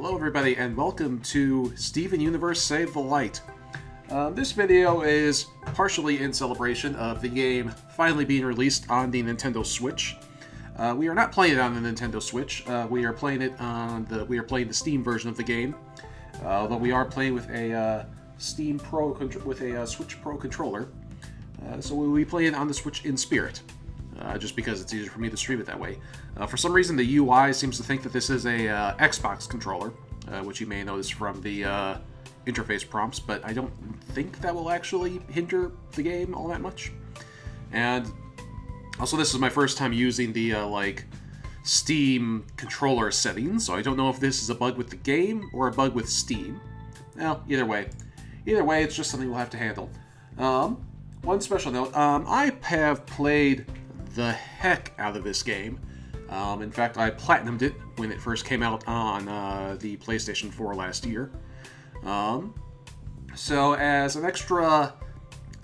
Hello everybody and welcome to Steven Universe Save the Light. Uh, this video is partially in celebration of the game finally being released on the Nintendo Switch. Uh, we are not playing it on the Nintendo Switch. Uh, we are playing it on the we are playing the Steam version of the game. Uh, although we are playing with a uh, Steam Pro with a uh, Switch Pro controller, so we will be playing on the Switch in spirit uh, just because it's easier for me to stream it that way. Uh, for some reason, the UI seems to think that this is a uh, Xbox controller, uh, which you may notice from the uh, interface prompts, but I don't think that will actually hinder the game all that much. And also, this is my first time using the uh, like Steam controller settings, so I don't know if this is a bug with the game or a bug with Steam. Well, either way, either way, it's just something we'll have to handle. Um, one special note, um, I have played the heck out of this game. Um, in fact, I platinumed it when it first came out on uh, the PlayStation 4 last year. Um, so as an extra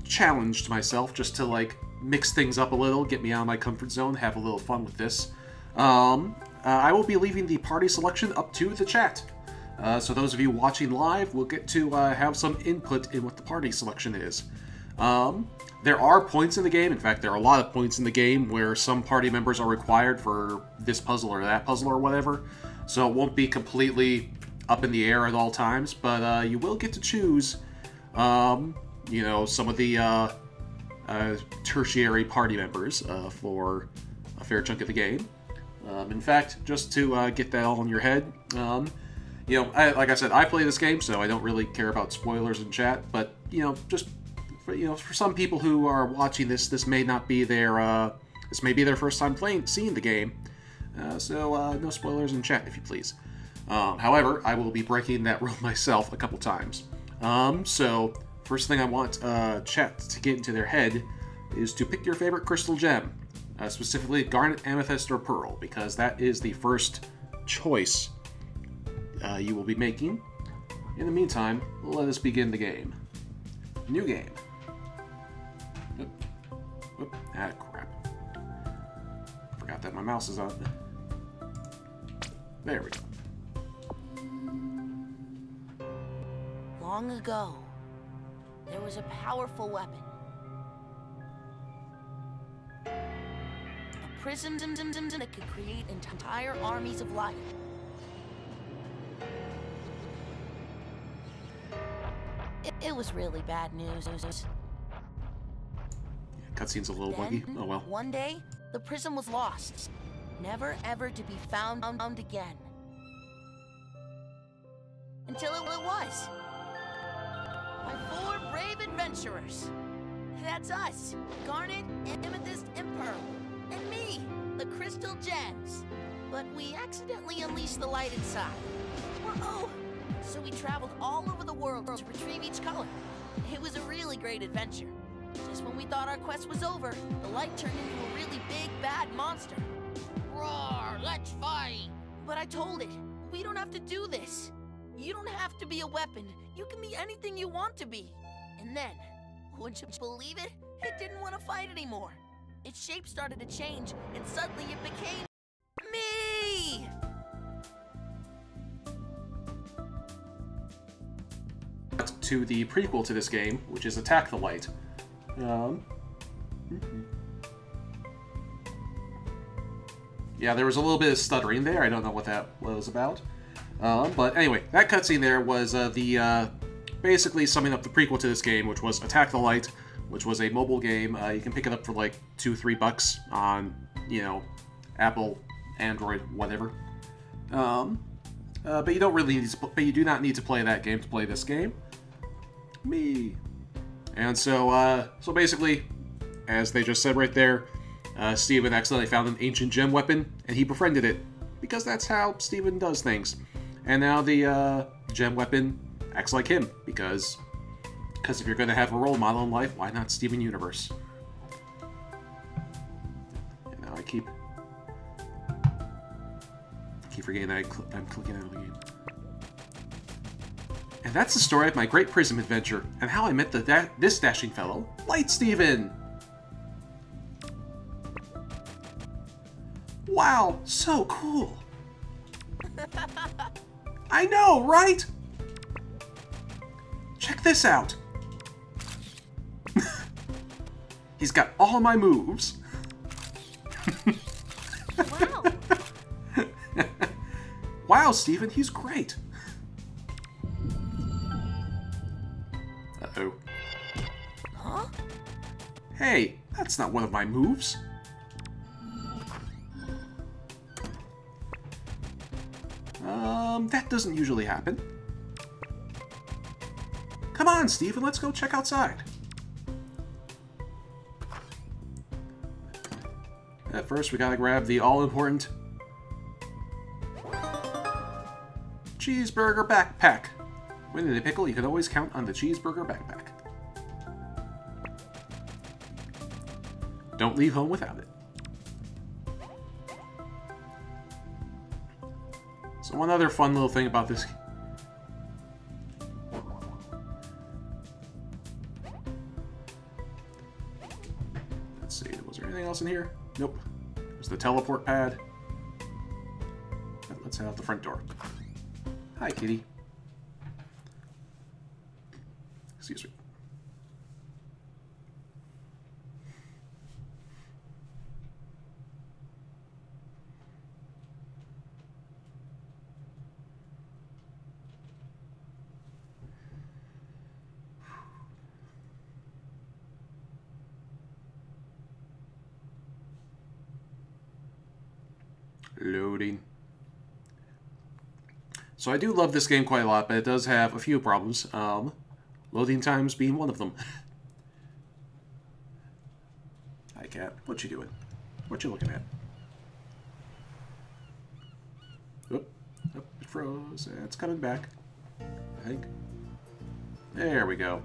challenge to myself, just to like mix things up a little, get me out of my comfort zone, have a little fun with this, um, uh, I will be leaving the party selection up to the chat. Uh, so those of you watching live will get to uh, have some input in what the party selection is. Um, there are points in the game, in fact, there are a lot of points in the game where some party members are required for this puzzle or that puzzle or whatever, so it won't be completely up in the air at all times, but uh, you will get to choose, um, you know, some of the uh, uh, tertiary party members uh, for a fair chunk of the game. Um, in fact, just to uh, get that all in your head, um, you know, I, like I said, I play this game, so I don't really care about spoilers in chat, but, you know, just for, you know, for some people who are watching this, this may not be their, uh, this may be their first time playing, seeing the game. Uh, so uh, no spoilers in chat, if you please. Um, however, I will be breaking that rule myself a couple times. Um, so first thing I want uh, chat to get into their head is to pick your favorite crystal gem, uh, specifically garnet, amethyst, or pearl, because that is the first choice uh, you will be making. In the meantime, let us begin the game. New game. Ah, crap. Forgot that my mouse is on. There we go. Long ago, there was a powerful weapon. A prism that could create entire armies of life. It, it was really bad news. Cutscene's a little Then, buggy. Hmm, oh well. One day, the prism was lost. Never ever to be found, found again. Until it was. By four brave adventurers. That's us. Garnet, Amethyst, and Pearl. And me, the Crystal Gems. But we accidentally unleashed the light inside. Uh-oh. So we traveled all over the world to retrieve each color. It was a really great adventure. Just when we thought our quest was over, the light turned into a really big, bad monster. Roar, let's fight! But I told it, we don't have to do this. You don't have to be a weapon. You can be anything you want to be. And then, wouldn't you believe it? It didn't want to fight anymore. Its shape started to change, and suddenly it became... me! To the prequel to this game, which is Attack the Light. Um, yeah, there was a little bit of stuttering there. I don't know what that was about. Um, but anyway, that cutscene there was uh, the uh, basically summing up the prequel to this game, which was Attack the Light, which was a mobile game. Uh, you can pick it up for like two, three bucks on, you know, Apple, Android, whatever. Um, uh, but you don't really need to, but you do not need to play that game to play this game. Me. And so, uh, so basically, as they just said right there, uh, Steven accidentally found an ancient gem weapon, and he befriended it, because that's how Steven does things. And now the uh, gem weapon acts like him, because because if you're going to have a role model in life, why not Steven Universe? And now I keep keep forgetting that I I'm clicking out of the game. And that's the story of my great prism adventure, and how I met the da this dashing fellow, Light Steven! Wow, so cool! I know, right? Check this out. He's got all my moves. Wow. Wow, Steven, he's great. Hey, that's not one of my moves. Um, that doesn't usually happen. Come on, Steven, let's go check outside. At first, we gotta grab the all-important cheeseburger backpack. When in a pickle, you can always count on the cheeseburger backpack. Don't leave home without it. So one other fun little thing about this... Let's see, was there anything else in here? Nope. There's the teleport pad. Let's head out the front door. Hi, kitty. Excuse me. Loading. So I do love this game quite a lot, but it does have a few problems. Um, loading times being one of them. Hi, cat. What you doing? What you looking at? Oop. Oop, it froze. It's coming back. I think. There we go.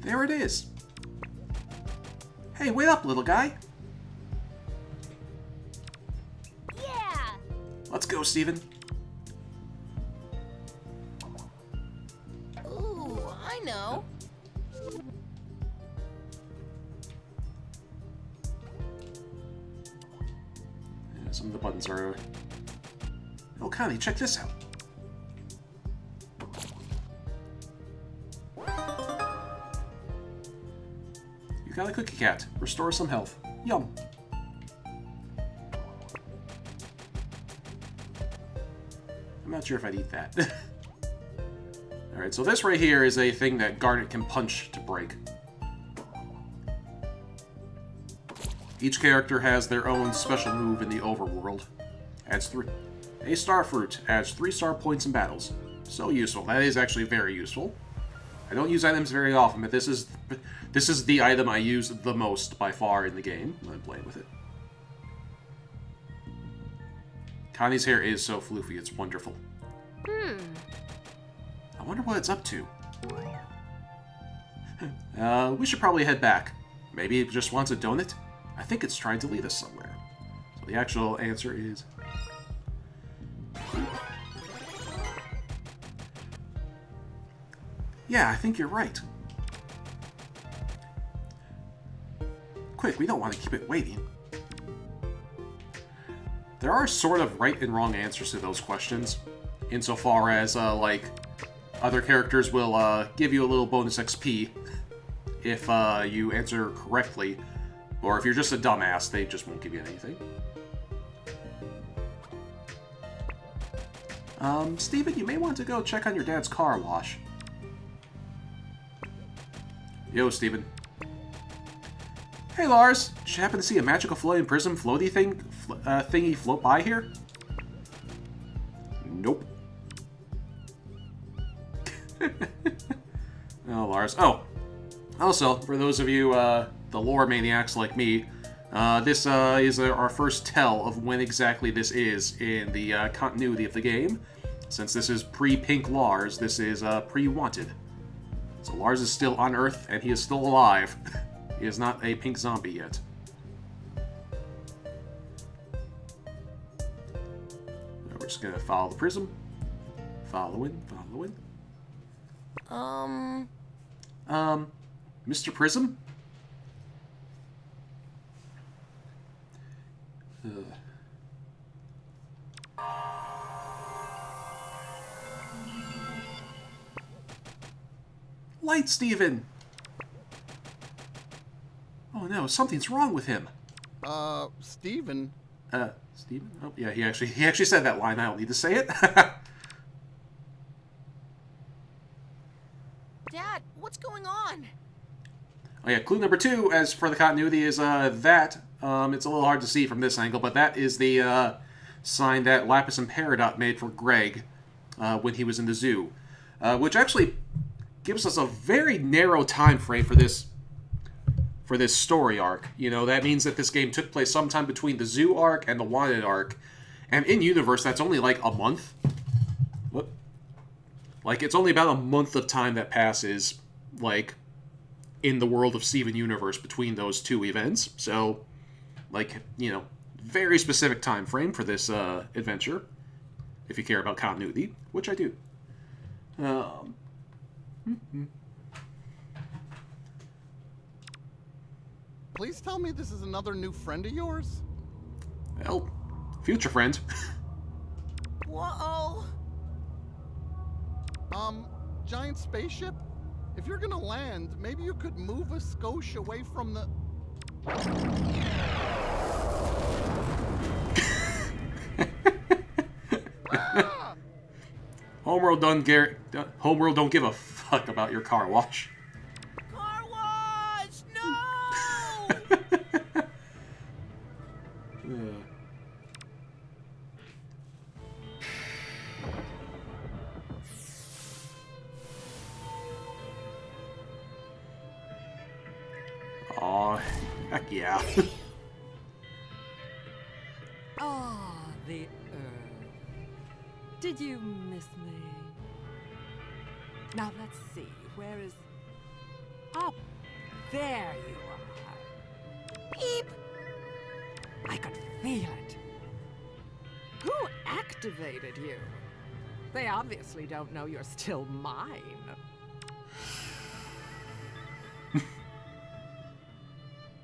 There it is. Hey, wait up, little guy. Yeah. Let's go, Steven. Ooh, I know. Yeah, some of the buttons are... Oh, Connie, check this out. Got a cookie cat. Restore some health. Yum. I'm not sure if I'd eat that. Alright, so this right here is a thing that Garnet can punch to break. Each character has their own special move in the overworld. Adds three. A star fruit adds three star points in battles. So useful. That is actually very useful. I don't use items very often, but this is this is the item I use the most by far in the game when I'm playing with it. Connie's hair is so floofy, it's wonderful. Hmm. I wonder what it's up to. uh, we should probably head back. Maybe it just wants a donut? I think it's trying to lead us somewhere. So the actual answer is... Yeah, I think you're right. We don't want to keep it waiting. There are sort of right and wrong answers to those questions, insofar as, uh, like, other characters will uh, give you a little bonus XP if uh, you answer correctly, or if you're just a dumbass, they just won't give you anything. Um, Steven, you may want to go check on your dad's car wash. Yo, Steven. Hey, Lars. Did you happen to see a magical floating prism floaty thing, fl uh, thingy float by here? Nope. oh, Lars. Oh, also, for those of you, uh, the lore maniacs like me, uh, this uh, is our first tell of when exactly this is in the uh, continuity of the game. Since this is pre-Pink Lars, this is uh, pre-Wanted. So Lars is still on Earth, and he is still alive. He is not a pink zombie yet. We're just gonna follow the prism. Following, following. Um. Um, Mr. Prism? Ugh. Light, Steven! Oh no, something's wrong with him. Uh, Steven? Uh, Steven? Oh, yeah, he actually he actually said that line. I don't need to say it. Dad, what's going on? Oh yeah, clue number two, as for the continuity, is uh, that. Um, it's a little hard to see from this angle, but that is the uh, sign that Lapis and Peridot made for Greg uh, when he was in the zoo, uh, which actually gives us a very narrow time frame for this for this story arc. You know, that means that this game took place sometime between the zoo arc and the wanted arc, and in universe, that's only like a month. What? Like it's only about a month of time that passes, like in the world of Steven Universe between those two events. So, like, you know, very specific time frame for this uh, adventure, if you care about continuity, which I do. Um, Please tell me this is another new friend of yours? well, future friend. Whoa! Um, giant spaceship? If you're gonna land, maybe you could move a skosh away from the... Ah! Homeworld don't Homeworld don't give a fuck about your car wash. There you are. Beep! I could feel it. Who activated you? They obviously don't know you're still mine.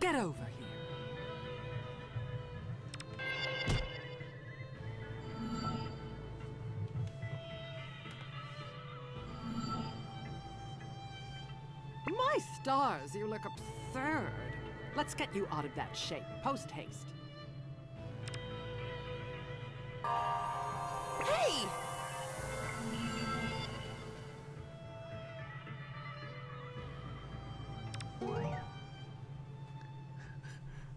Get over here. Stars, you look absurd. Let's get you out of that shape, post haste. Hey!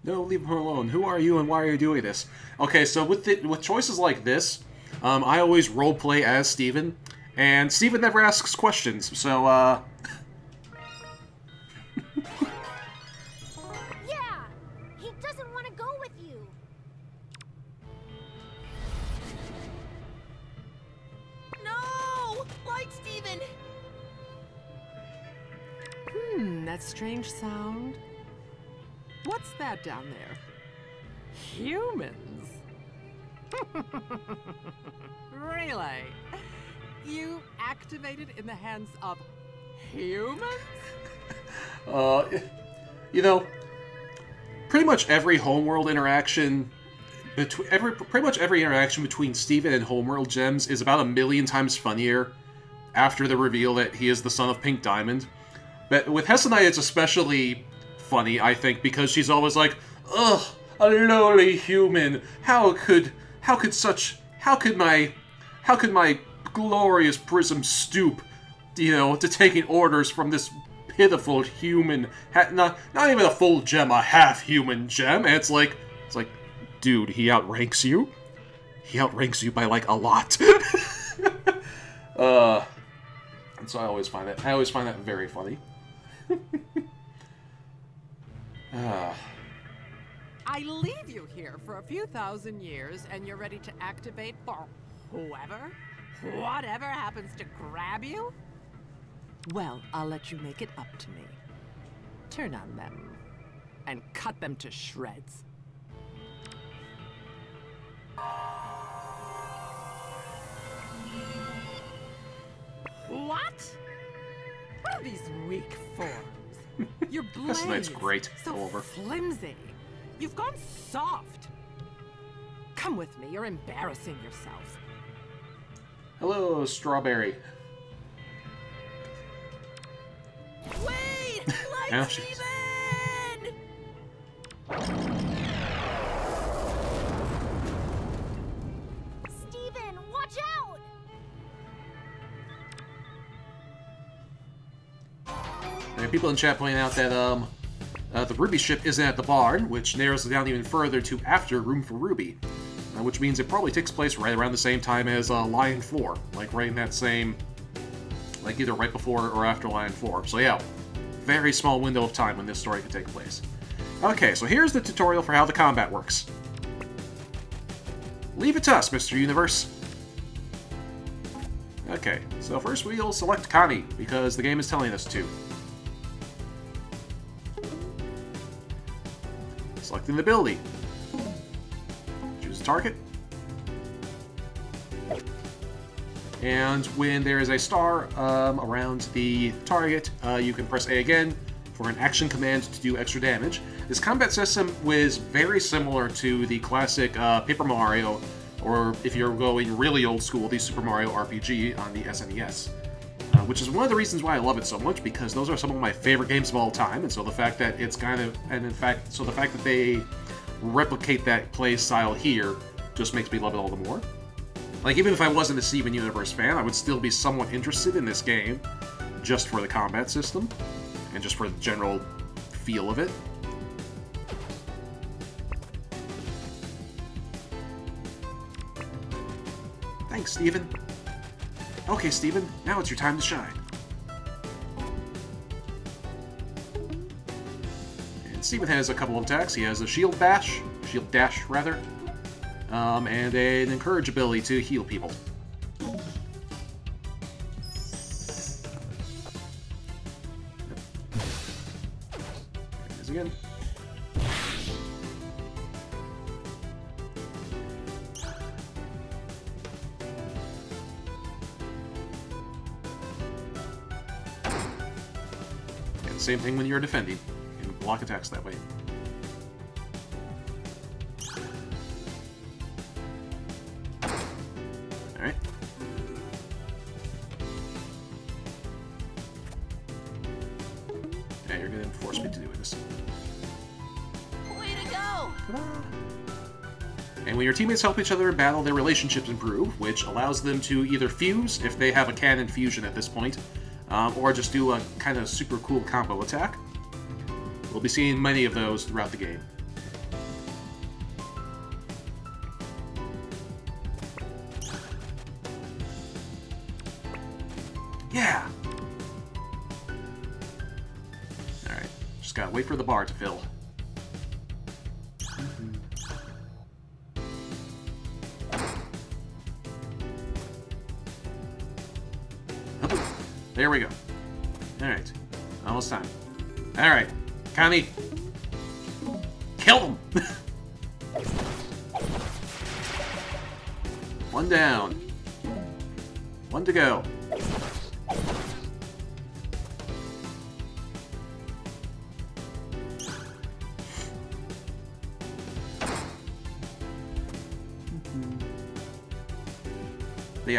No, leave her alone. Who are you and why are you doing this? Okay, so with the, with choices like this, um, I always roleplay as Steven, and Steven never asks questions, so, uh... activated in the hands of humans? Uh, you know, pretty much every homeworld interaction between every pretty much every interaction between Steven and Homeworld Gems is about a million times funnier after the reveal that he is the son of Pink Diamond. But with Hessonite, it's especially funny, I think, because she's always like, "Ugh, a lowly human. How could how could such how could my how could my glorious prism stoop, you know, to taking orders from this pitiful human, not not even a full gem, a half human gem?" And it's like it's like, dude, he outranks you. He outranks you by like a lot. uh, and so I always find that I always find that very funny. Ah. I leave you here for a few thousand years and you're ready to activate for whoever, whatever happens to grab you? Well, I'll let you make it up to me. Turn on them and cut them to shreds. What? What are these weak forms? Your blades This night's great. so Over. flimsy. You've gone soft. Come with me. You're embarrassing yourself. Hello, Strawberry. Wait! Now Light she's- Steven! Steven, watch out! There are people in chat pointing out that um, uh, the Ruby ship isn't at the barn, which narrows it down even further to after Room for Ruby, which means it probably takes place right around the same time as uh, Lion 4, like right in that same, like either right before or after Lion 4. So yeah, very small window of time when this story could take place. Okay, so here's the tutorial for how the combat works. Leave it to us, Mr. Universe. Okay, so first we'll select Connie, because the game is telling us to. Selecting the ability. Target. And when there is a star um, around the target, uh, you can press A again for an action command to do extra damage. This combat system was very similar to the classic uh, Paper Mario, or if you're going really old school, the Super Mario RPG on the SNES. Uh, which is one of the reasons why I love it so much because those are some of my favorite games of all time, and so the fact that it's kind of, and in fact, so the fact that they replicate that play style here just makes me love it all the more. Like, even if I wasn't a Steven Universe fan, I would still be somewhat interested in this game just for the combat system and just for the general feel of it. Thanks, Steven. Okay, Steven, now it's your time to shine. Steven has a couple of attacks. He has a shield bash, shield dash rather, um, and an encourage ability to heal people. Again. Same thing when you're defending. Block attacks that way. Alright. Yeah, you're gonna force me to do this. Way to go! And when your teammates help each other in battle, their relationships improve, which allows them to either fuse, if they have a canon fusion at this point, um, or just do a kind of super cool combo attack. Be seeing many of those throughout the game. Yeah! Alright, just gotta wait for the bar to fill. There we go.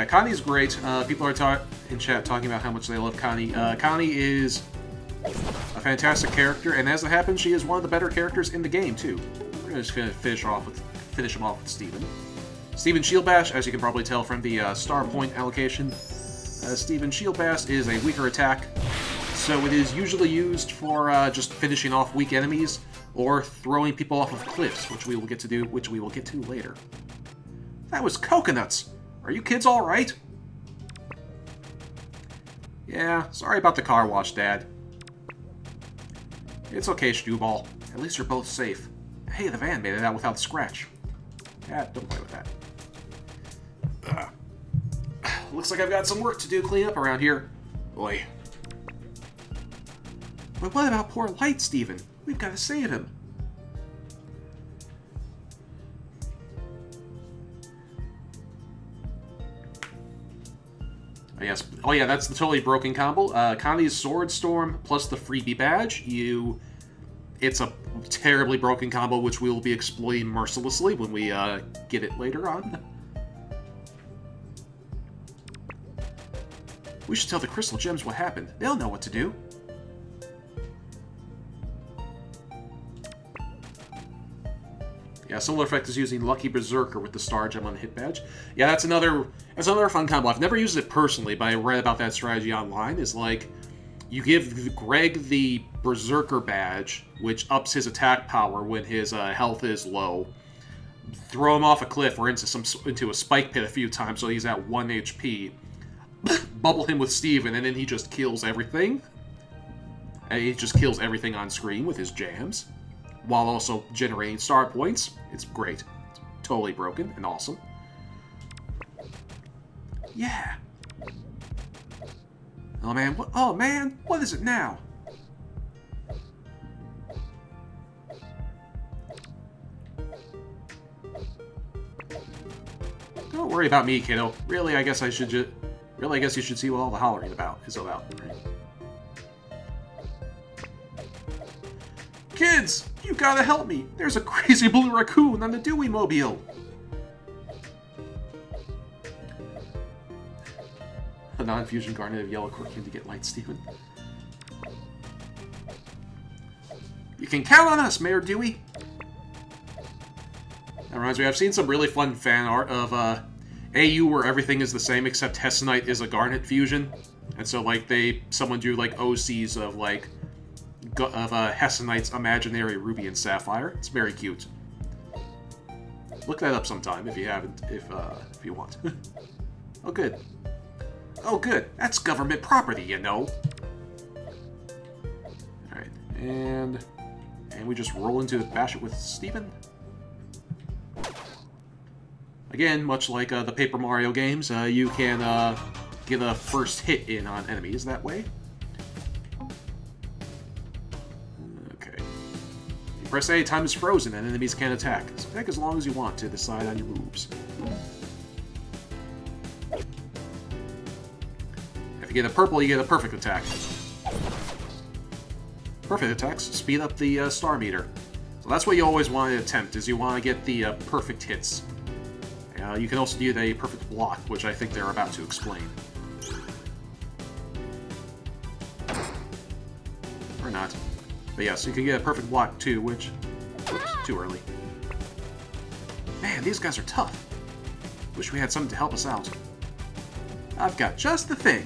Connie's great. Uh, people are in chat talking about how much they love Connie. Uh, Connie is a fantastic character, and as it happens, she is one of the better characters in the game too. We're just gonna finish off with finish him off with Steven. Steven Shieldbash, as you can probably tell from the uh, star point allocation, uh, Steven Shieldbash is a weaker attack, so it is usually used for uh, just finishing off weak enemies or throwing people off of cliffs, which we will get to do, which we will get to later. That was coconuts. Are you kids all right? Yeah, sorry about the car wash, Dad. It's okay, Stewball. At least you're both safe. Hey, the van made it out without scratch. Yeah, don't play with that. Looks like I've got some work to do clean up around here. Boy. But what about poor Light, Steven? We've got to save him. Yes. Oh, yeah, that's the totally broken combo. Uh, Connie's Sword Storm plus the freebie badge. You it's a terribly broken combo, which we will be exploiting mercilessly when we uh, get it later on. We should tell the Crystal Gems what happened. They'll know what to do. Yeah, Solar Effect is using Lucky Berserker with the Star Gem on the hit badge. Yeah, that's another that's another fun combo. I've never used it personally, but I read about that strategy online. Is like you give Greg the Berserker badge, which ups his attack power when his uh, health is low. Throw him off a cliff or into some into a spike pit a few times so he's at one HP. Bubble him with Steven, and then he just kills everything. And he just kills everything on screen with his jams while also generating star points. It's great. It's totally broken and awesome. Yeah. Oh man, what oh man, what is it now? Don't worry about me, kiddo. Really, I guess I should just... Really, I guess you should see what all the hollering about is about. Right? Kids, you gotta help me. There's a crazy blue raccoon on the Dewey Mobile. A non-fusion garnet of yellow quicken to get light, Steven. You can count on us, Mayor Dewey. That reminds me, I've seen some really fun fan art of uh, AU where everything is the same except Hessonite is a garnet fusion. And so, like, they someone do, like, OCs of, like, of uh, Hessonite's imaginary ruby and sapphire. It's very cute. Look that up sometime if you haven't, if uh, if you want. oh, good. Oh, good. That's government property, you know. All right, and and we just roll into it, bash it with Steven. Again, much like uh, the Paper Mario games, uh, you can uh, get a first hit in on enemies that way. Press A, time is frozen, and enemies can't attack. Attack as long as you want to decide on your moves. If you get a purple, you get a perfect attack. Perfect attacks speed up the uh, star meter. So that's what you always want to attempt, is you want to get the uh, perfect hits. Uh, you can also do a perfect block, which I think they're about to explain. But yes, you can get a perfect block too, which... Oops, too early. Man, these guys are tough. Wish we had something to help us out. I've got just the thing.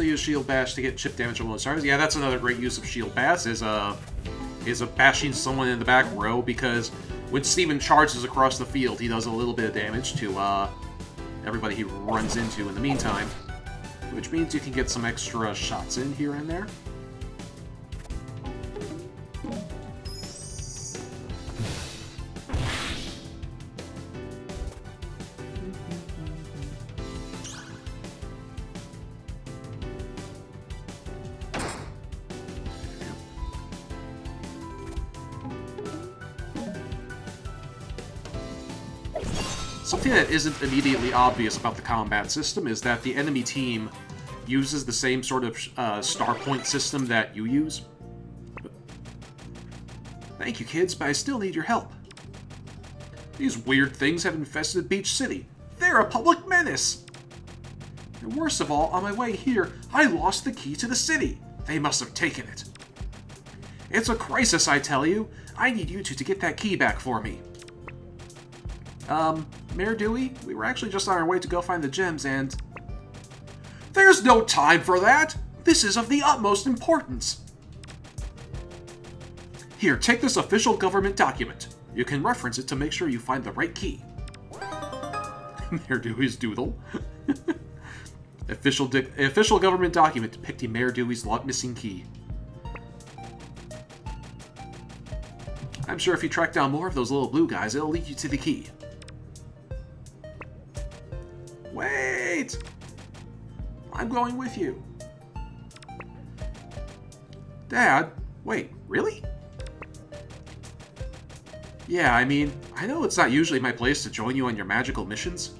Mostly use Shield Bash to get chip damage on most stars. Yeah, that's another great use of Shield Bash, is uh, is of bashing someone in the back row, because when Steven charges across the field, he does a little bit of damage to uh, everybody he runs into in the meantime. Which means you can get some extra shots in here and there. Isn't immediately obvious about the combat system is that the enemy team uses the same sort of uh, star point system that you use. Thank you, kids, but I still need your help. These weird things have infested Beach City. They're a public menace! And worst of all, on my way here, I lost the key to the city. They must have taken it. It's a crisis, I tell you. I need you two to get that key back for me. Um, Mayor Dewey, we were actually just on our way to go find the gems and... There's no time for that! This is of the utmost importance. Here, take this official government document. You can reference it to make sure you find the right key. Mayor Dewey's doodle. official, official government document depicting Mayor Dewey's missing key. I'm sure if you track down more of those little blue guys, it'll lead you to the key. I'm going with you. Dad, wait, really? Yeah, I mean, I know it's not usually my place to join you on your magical missions.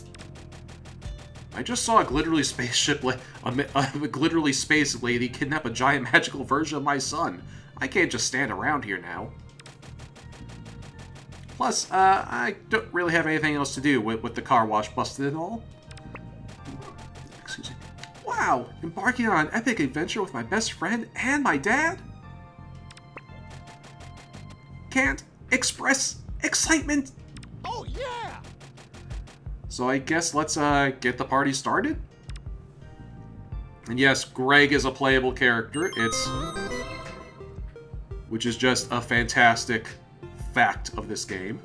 I just saw a glittery spaceship, a, a glitterly space lady kidnap a giant magical version of my son. I can't just stand around here now. Plus, uh, I don't really have anything else to do with, with the car wash busted and all. Wow, embarking on an epic adventure with my best friend and my dad? Can't express excitement. Oh, yeah! So I guess let's uh, get the party started? And yes, Greg is a playable character. It's... Which is just a fantastic fact of this game.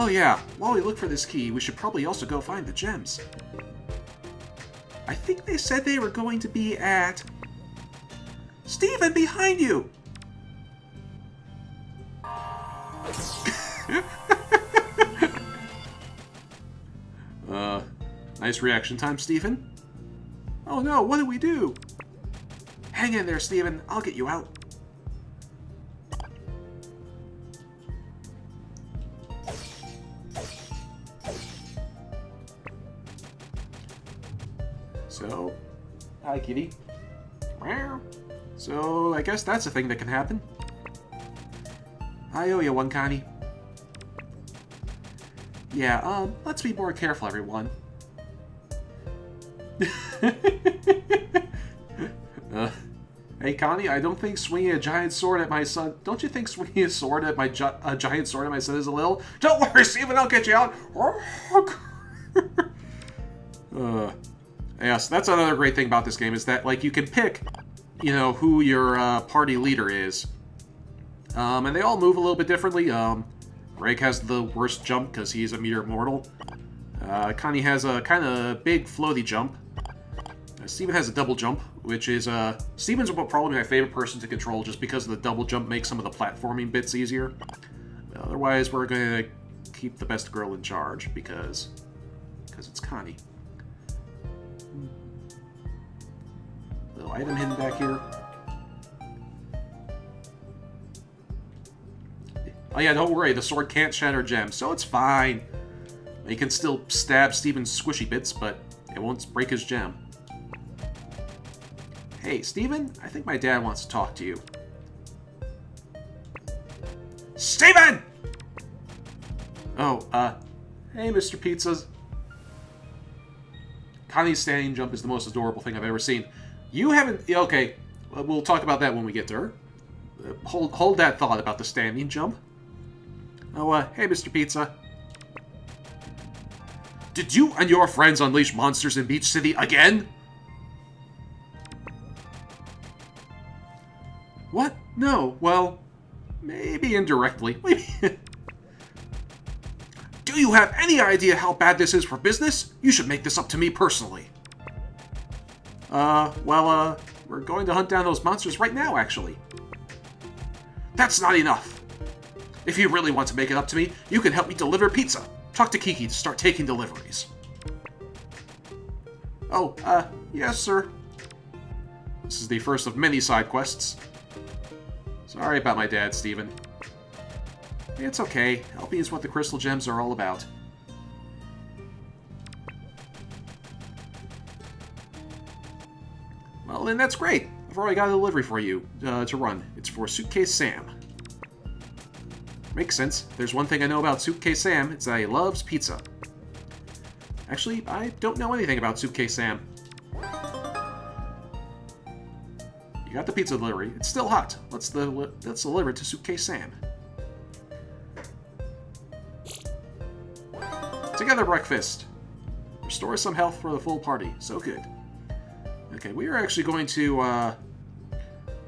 Oh yeah, while we look for this key, we should probably also go find the gems. I think they said they were going to be at... Steven, behind you! uh, nice reaction time, Steven. Oh no, what do we do? Hang in there, Steven. I'll get you out. Hi, kitty. So, I guess that's a thing that can happen. I owe you one, Connie. Yeah, um, let's be more careful, everyone. uh, hey, Connie, I don't think swinging a giant sword at my son... Don't you think swinging a sword at my a giant sword at my son is a little... Don't worry, Steven, I'll get you out! uh... Yes, that's another great thing about this game, is that, like, you can pick, you know, who your uh, party leader is. Um, and they all move a little bit differently. Um, Greg has the worst jump because he's a mere mortal. Uh, Connie has a kind of big floaty jump. Uh, Steven has a double jump, which is, uh, Steven's probably my favorite person to control just because the double jump makes some of the platforming bits easier. Otherwise, we're going to keep the best girl in charge because, because it's Connie. Little item hidden back here. Oh yeah, don't worry, the sword can't shatter gems, so it's fine. You can still stab Steven's squishy bits, but it won't break his gem. Hey, Steven, I think my dad wants to talk to you. Steven! Oh, uh, hey, Mr. Pizzas. Connie's standing jump is the most adorable thing I've ever seen. You haven't... Okay, we'll talk about that when we get to her. Uh, hold, hold that thought about the standing jump. Oh, uh, hey, Mr. Pizza. Did you and your friends unleash monsters in Beach City again? What? No, well, maybe indirectly. Maybe. Do you have any idea how bad this is for business? You should make this up to me personally. Uh, well, uh, we're going to hunt down those monsters right now, actually. That's not enough. If you really want to make it up to me, you can help me deliver pizza. Talk to Kiki to start taking deliveries. Oh, uh, yes, sir. This is the first of many side quests. Sorry about my dad, Steven. It's okay. Helping is what the crystal gems are all about. Well, then that's great. I've already got a delivery for you uh, to run. It's for Suitcase Sam. Makes sense. There's one thing I know about Suitcase Sam, it's that he loves pizza. Actually, I don't know anything about Suitcase Sam. You got the pizza delivery. It's still hot. Let's, let's deliver it to Suitcase Sam. Together breakfast. Restore some health for the full party. So good. Okay, we are actually going to uh,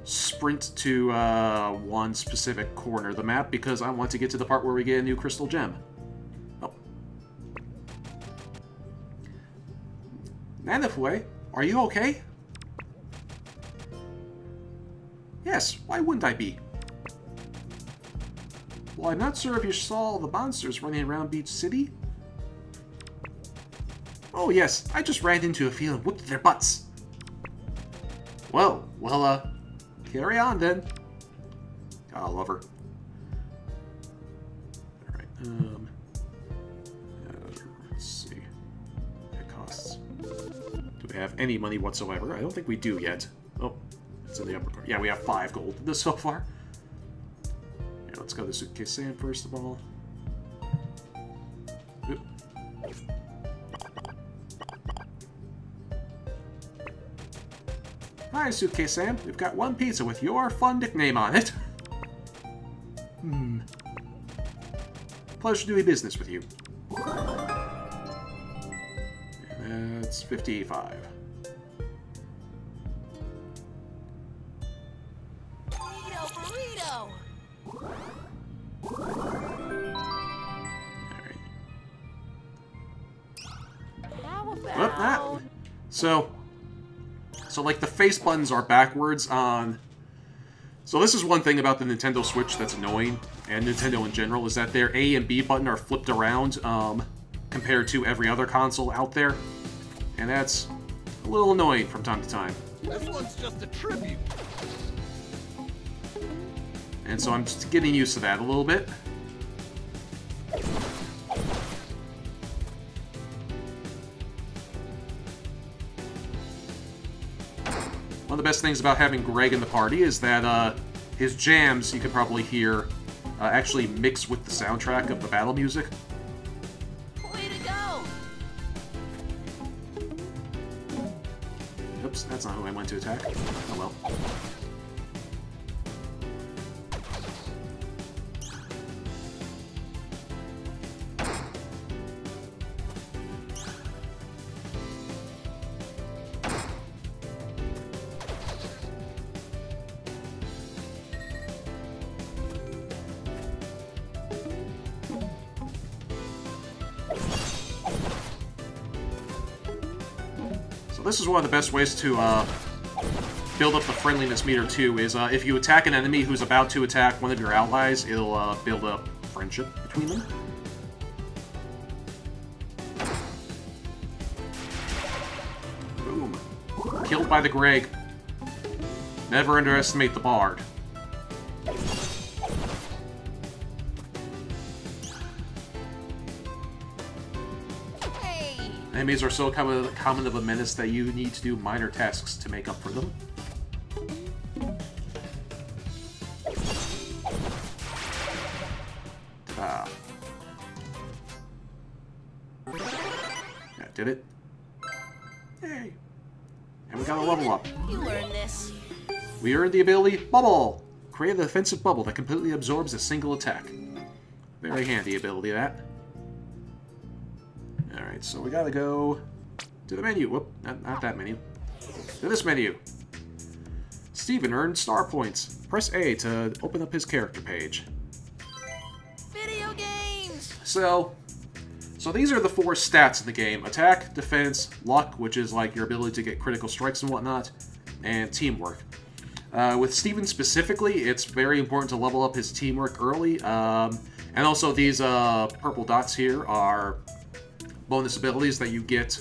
sprint to uh, one specific corner of the map because I want to get to the part where we get a new crystal gem. Oh. Nanefua, are you okay? Yes, why wouldn't I be? Well, I'm not sure if you saw the monsters running around Beach City. Oh yes, I just ran into a field and whooped their butts. Well, well, uh, carry on then. God, I love her. Alright, um... Uh, let's see. It costs... Do we have any money whatsoever? I don't think we do yet. Oh, it's in the upper part. Yeah, we have five gold so far. Yeah, let's go to Suitcase Sam first of all. Hi, Suitcase Sam. We've got one pizza with your fun nickname on it. Hmm. Pleasure doing business with you. That's 55. Burrito, burrito! Alright. How about... that. So, so like the face buttons are backwards on. So this is one thing about the Nintendo Switch that's annoying, and Nintendo in general, is that their A and B button are flipped around um, compared to every other console out there, and that's a little annoying from time to time. This one's just a tribute. And so I'm just getting used to that a little bit. One of the best things about having Greg in the party is that uh, his jams, you could probably hear, uh, actually mix with the soundtrack of the battle music. Way to go! Oops, that's not who I went to attack. Oh well. One of the best ways to uh, build up the friendliness meter too, is uh, if you attack an enemy who's about to attack one of your allies, it'll uh, build up friendship between them. Boom. Killed by the Greg. Never underestimate the Bard. Enemies are so common, common of a menace that you need to do minor tasks to make up for them. Ah. Ta-da. That did it. Yay. And we got a level up. You earned this. We earned the ability Bubble! Create a defensive bubble that completely absorbs a single attack. Very handy ability, that. Alright, so we gotta go to the menu. Whoop, not, not that menu. To this menu. Steven earned star points. Press A to open up his character page. Video games! So, so these are the four stats in the game. Attack, defense, luck, which is like your ability to get critical strikes and whatnot, and teamwork. Uh, with Steven specifically, it's very important to level up his teamwork early. Um, and also these uh, purple dots here are bonus abilities that you get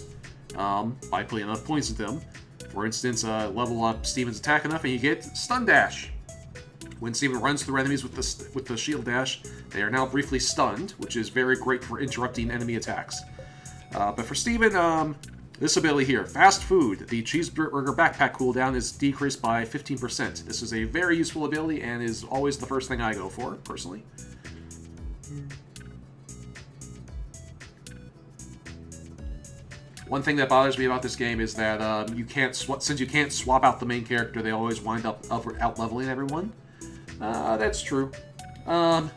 um, by putting enough points into them. For instance, uh, level up Steven's attack enough and you get Stun Dash. When Steven runs through enemies with the, with the shield dash, they are now briefly stunned, which is very great for interrupting enemy attacks. Uh, but for Steven, um, this ability here, Fast Food, the cheeseburger backpack cooldown is decreased by 15%. This is a very useful ability and is always the first thing I go for, personally. One thing that bothers me about this game is that um, you can't since you can't swap out the main character, they always wind up, out leveling everyone. Uh, that's true. Um,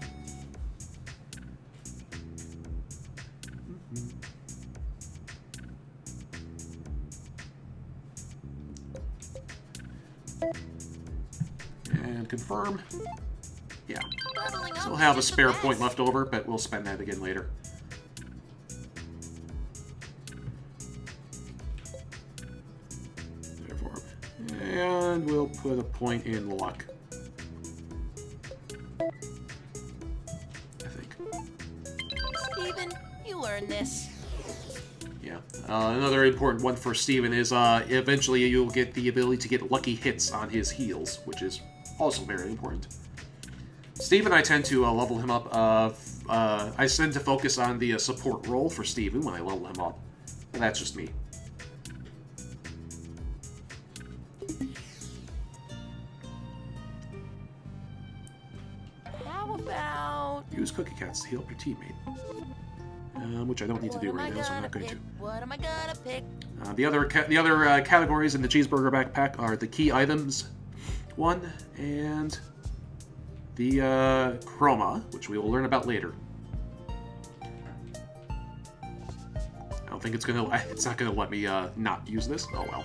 and confirm. Yeah. Still have a spare point left over, but we'll spend that again later. And we'll put a point in luck. I think. Steven, you earned this. Yeah. Uh, another important one for Steven is uh, eventually you'll get the ability to get lucky hits on his heels, which is also very important. Steven, I tend to uh, level him up. Uh, uh, I tend to focus on the uh, support role for Steven when I level him up. But that's just me. Use Cookie Cats to heal up your teammate. Um, which I don't need to do right now, so I'm not going to. What am I gonna pick? Uh, the other the other uh, categories in the cheeseburger backpack are the key items one and the uh, chroma, which we will learn about later. I don't think it's gonna. It's not gonna let me uh, not use this. Oh well.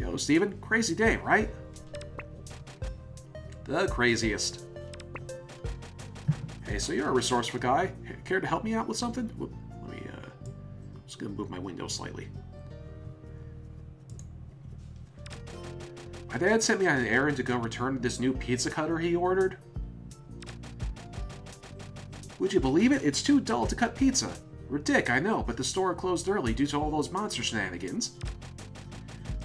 Yo, Steven, crazy day, right? The craziest. Hey, so you're a resourceful guy. Care to help me out with something? Whoop, let me, uh, just gonna move my window slightly. My dad sent me on an errand to go return this new pizza cutter he ordered. Would you believe it? It's too dull to cut pizza. Ridic, I know, but the store closed early due to all those monster shenanigans.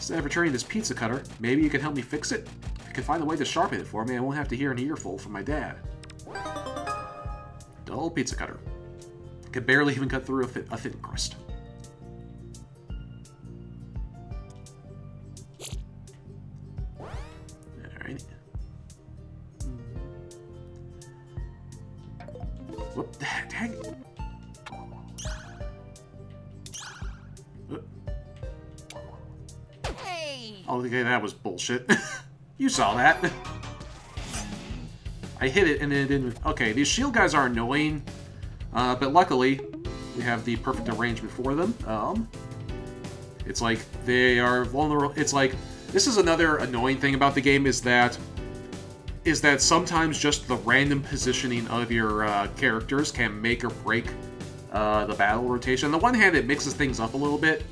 Instead of returning this pizza cutter, maybe you can help me fix it? If you can find a way to sharpen it for me, I won't have to hear an earful from my dad. Dull pizza cutter. Could barely even cut through a, fit, a thin crust. Alright. Whoop, dang. Okay, that was bullshit. you saw that. I hit it and then it didn't. Okay, these shield guys are annoying, uh, but luckily we have the perfect arrangement for them. Um, it's like they are vulnerable. It's like this is another annoying thing about the game is that is that sometimes just the random positioning of your uh, characters can make or break uh, the battle rotation. On the one hand, it mixes things up a little bit.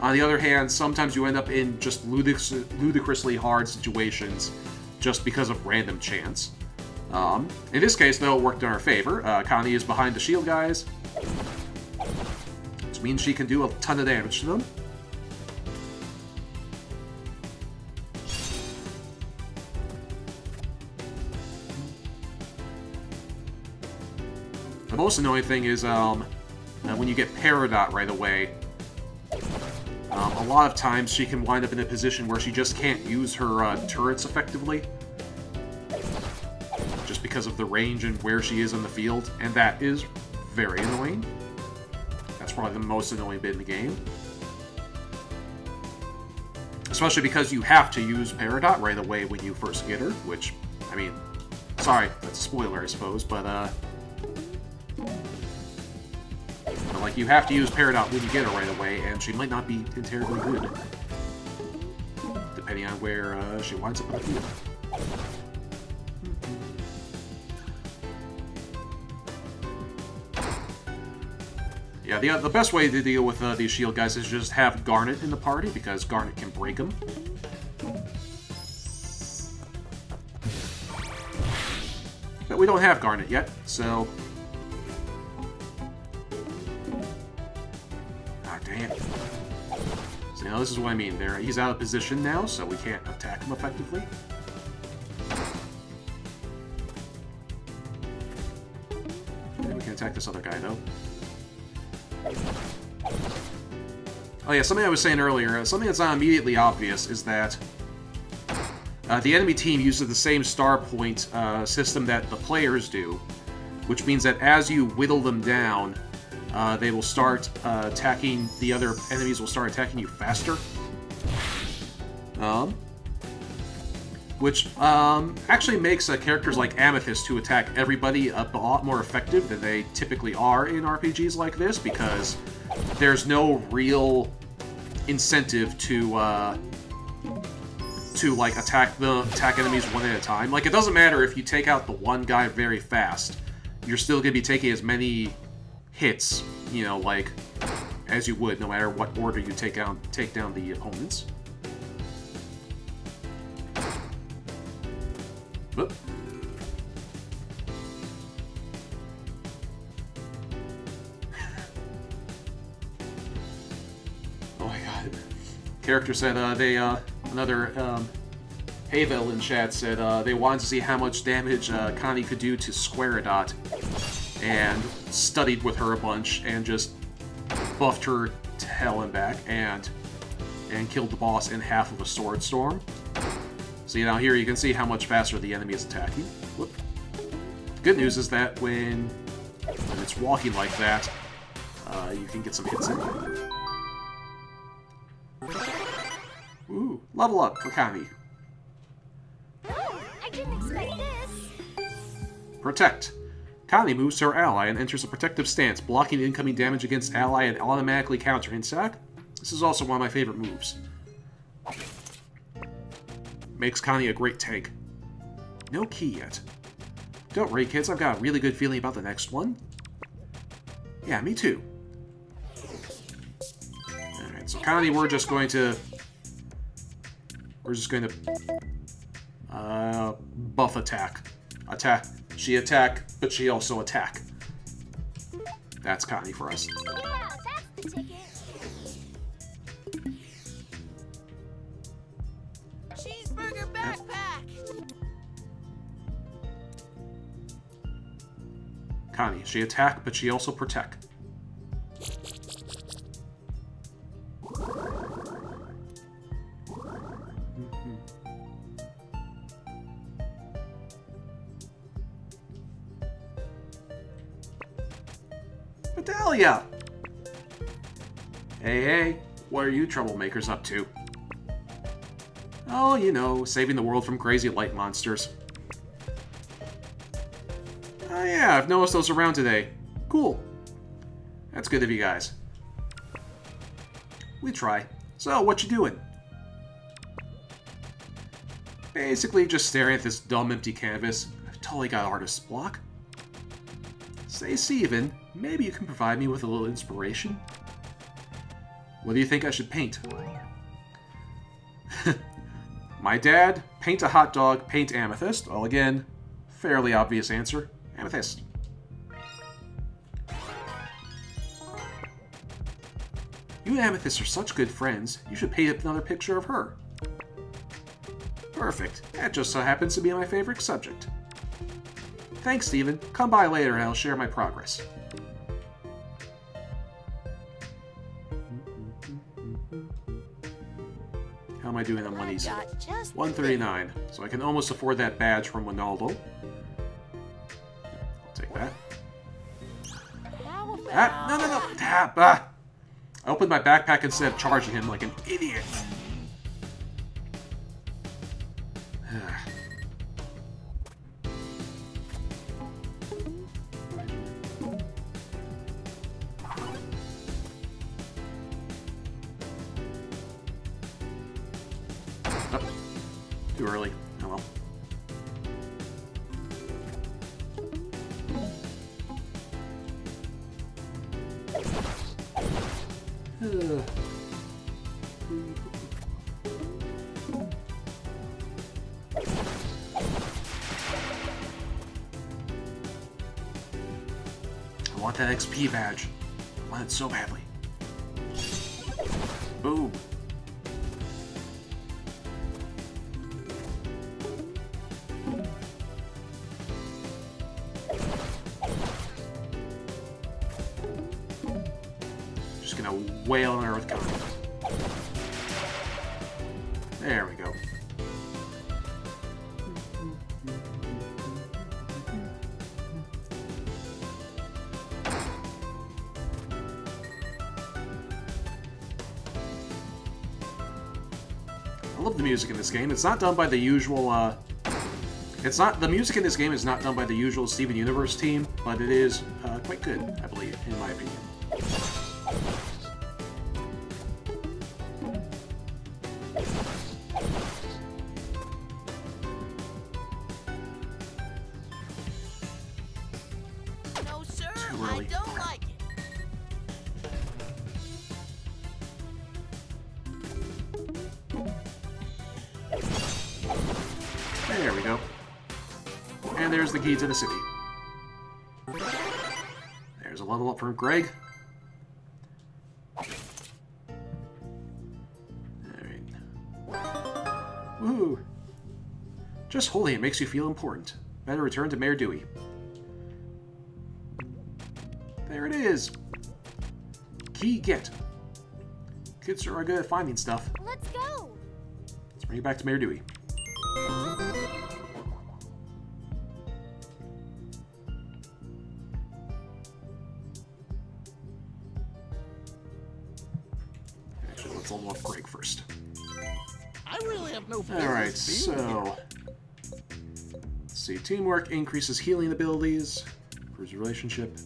On the other hand, sometimes you end up in just ludicrous, ludicrously hard situations just because of random chance. Um, in this case, though, it worked in our favor. Uh, Connie is behind the shield guys, which means she can do a ton of damage to them. The most annoying thing is um, when you get Peridot right away, um, a lot of times she can wind up in a position where she just can't use her uh, turrets effectively. Just because of the range and where she is in the field, and that is very annoying. That's probably the most annoying bit in the game. Especially because you have to use Peridot right away when you first get her, which, I mean, sorry, that's a spoiler, I suppose, but, uh... Like, you have to use Peridot when you get her right away, and she might not be terribly good. Depending on where uh, she winds up in the field. Yeah, the, the best way to deal with uh, these shield guys is just have Garnet in the party, because Garnet can break them. But we don't have Garnet yet, so... now this is what I mean. There, He's out of position now, so we can't attack him effectively. And we can attack this other guy, though. Oh yeah, something I was saying earlier, uh, something that's not immediately obvious is that uh, the enemy team uses the same star point uh, system that the players do, which means that as you whittle them down, uh, they will start uh, attacking, the other enemies will start attacking you faster. Um, which um, actually makes uh, characters like Amethyst who attack everybody a lot more effective than they typically are in RPGs like this, because there's no real incentive to uh, to like attack the attack enemies one at a time. Like it doesn't matter if you take out the one guy very fast, you're still gonna be taking as many hits, you know, like as you would no matter what order you take down take down the opponents. Whoop. oh my god. Character said uh, they, uh, another, um, Havel in chat said uh, they wanted to see how much damage uh, Connie could do to Squaridot, and studied with her a bunch, and just buffed her to hell and back, and and killed the boss in half of a sword storm. So now here you can see how much faster the enemy is attacking. Whoop. Good news is that when, when it's walking like that, uh, you can get some hits in. Ooh, level up for Connie. Oh, I didn't expect this. Protect. Connie moves to her ally and enters a protective stance, blocking incoming damage against ally and automatically countering attack. This is also one of my favorite moves. Makes Connie a great tank. No key yet. Don't worry, kids, I've got a really good feeling about the next one. Yeah, me too. Alright, so Connie, we're just going to... We're just going to... Uh, buff attack. Attack. She attack, but she also attack. That's Connie for us. Yeah, that's the ticket. Cheeseburger backpack. Connie, she attack, but she also protect. Vidalia! Hey, hey, what are you troublemakers up to? Oh, you know, saving the world from crazy light monsters. Oh yeah, I've noticed those around today. Cool. That's good of you guys. We try. So, what you doing? Basically just staring at this dumb empty canvas. I've totally got artist's block. Say, Steven, maybe you can provide me with a little inspiration? What do you think I should paint? My dad, paint a hot dog, paint amethyst. Well, again, fairly obvious answer. Amethyst. You and Amethyst are such good friends, you should paint another picture of her. Perfect. That just so happens to be my favorite subject. Thanks, Steven. Come by later and I'll share my progress. How am I doing on I've monies? got just the 139. So I can almost afford that badge from Ronaldo. I'll take that. Ah, no, no, no. Ah, ah. I opened my backpack instead of charging him like an idiot. That badge. I want it so badly. I love the music in this game. It's not done by the usual, uh... It's not... The music in this game is not done by the usual Steven Universe team, but it is uh, quite good, I believe, in And there's the key to the city. There's a level up from Greg. Alright. Woohoo! Just holding it makes you feel important. Better return to Mayor Dewey. There it is! Key get. Kids are good at finding stuff. Let's go. Let's bring it back to Mayor Dewey. Teamwork increases healing abilities, improves relationship.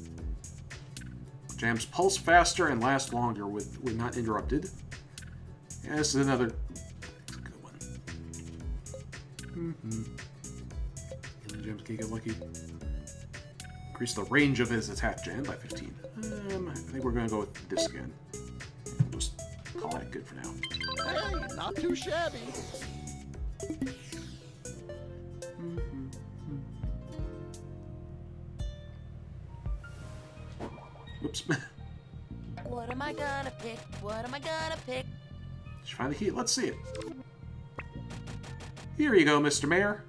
Jams pulse faster and last longer with, with not interrupted. Yeah, this is another good one. Mm-hmm. Healing gems can get lucky. Increase the range of his attack jam by 15. Um, I think we're gonna go with this again. Just call that good for now. Hey, not too shabby. Pick? What am I gonna pick? you find the key? Let's see it. Here you go, Mr. Mayor.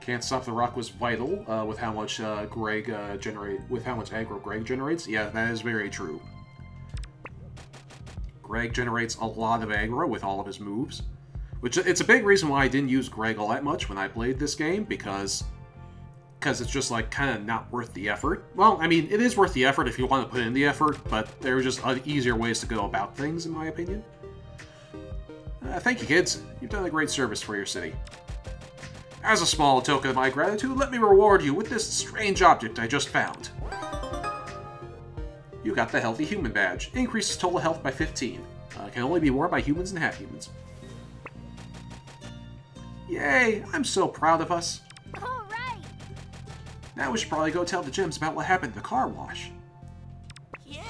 Can't stop the rock was vital uh, with how much uh, Greg uh, generate with how much aggro Greg generates. Yeah, that is very true. Greg generates a lot of aggro with all of his moves, which it's a big reason why I didn't use Greg all that much when I played this game because because it's just like kind of not worth the effort. Well, I mean, it is worth the effort if you want to put in the effort, but there are just easier ways to go about things, in my opinion. Uh, thank you, kids. You've done a great service for your city. As a small token of my gratitude, let me reward you with this strange object I just found. You got the Healthy Human Badge. Increases total health by 15. Uh, can only be worn by humans and half-humans. Yay! I'm so proud of us. Now we should probably go tell the Gems about what happened at the car wash. Yeah.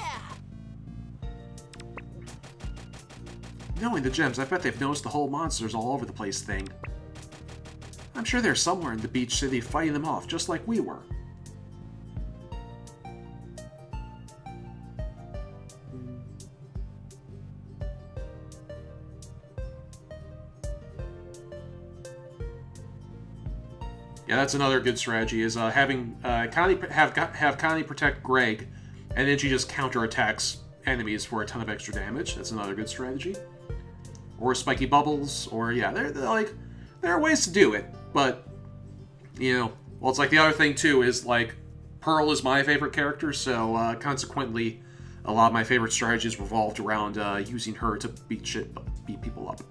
Knowing the Gems, I bet they've noticed the whole monsters all over the place thing. I'm sure they're somewhere in the beach city fighting them off, just like we were. Yeah, that's another good strategy. Is uh, having uh, Connie have have Connie protect Greg, and then she just counterattacks enemies for a ton of extra damage. That's another good strategy. Or spiky bubbles, or yeah, they're, they're like there are ways to do it, but you know, well, it's like the other thing too is like Pearl is my favorite character, so uh, consequently, a lot of my favorite strategies revolved around uh, using her to beat shit, beat people up.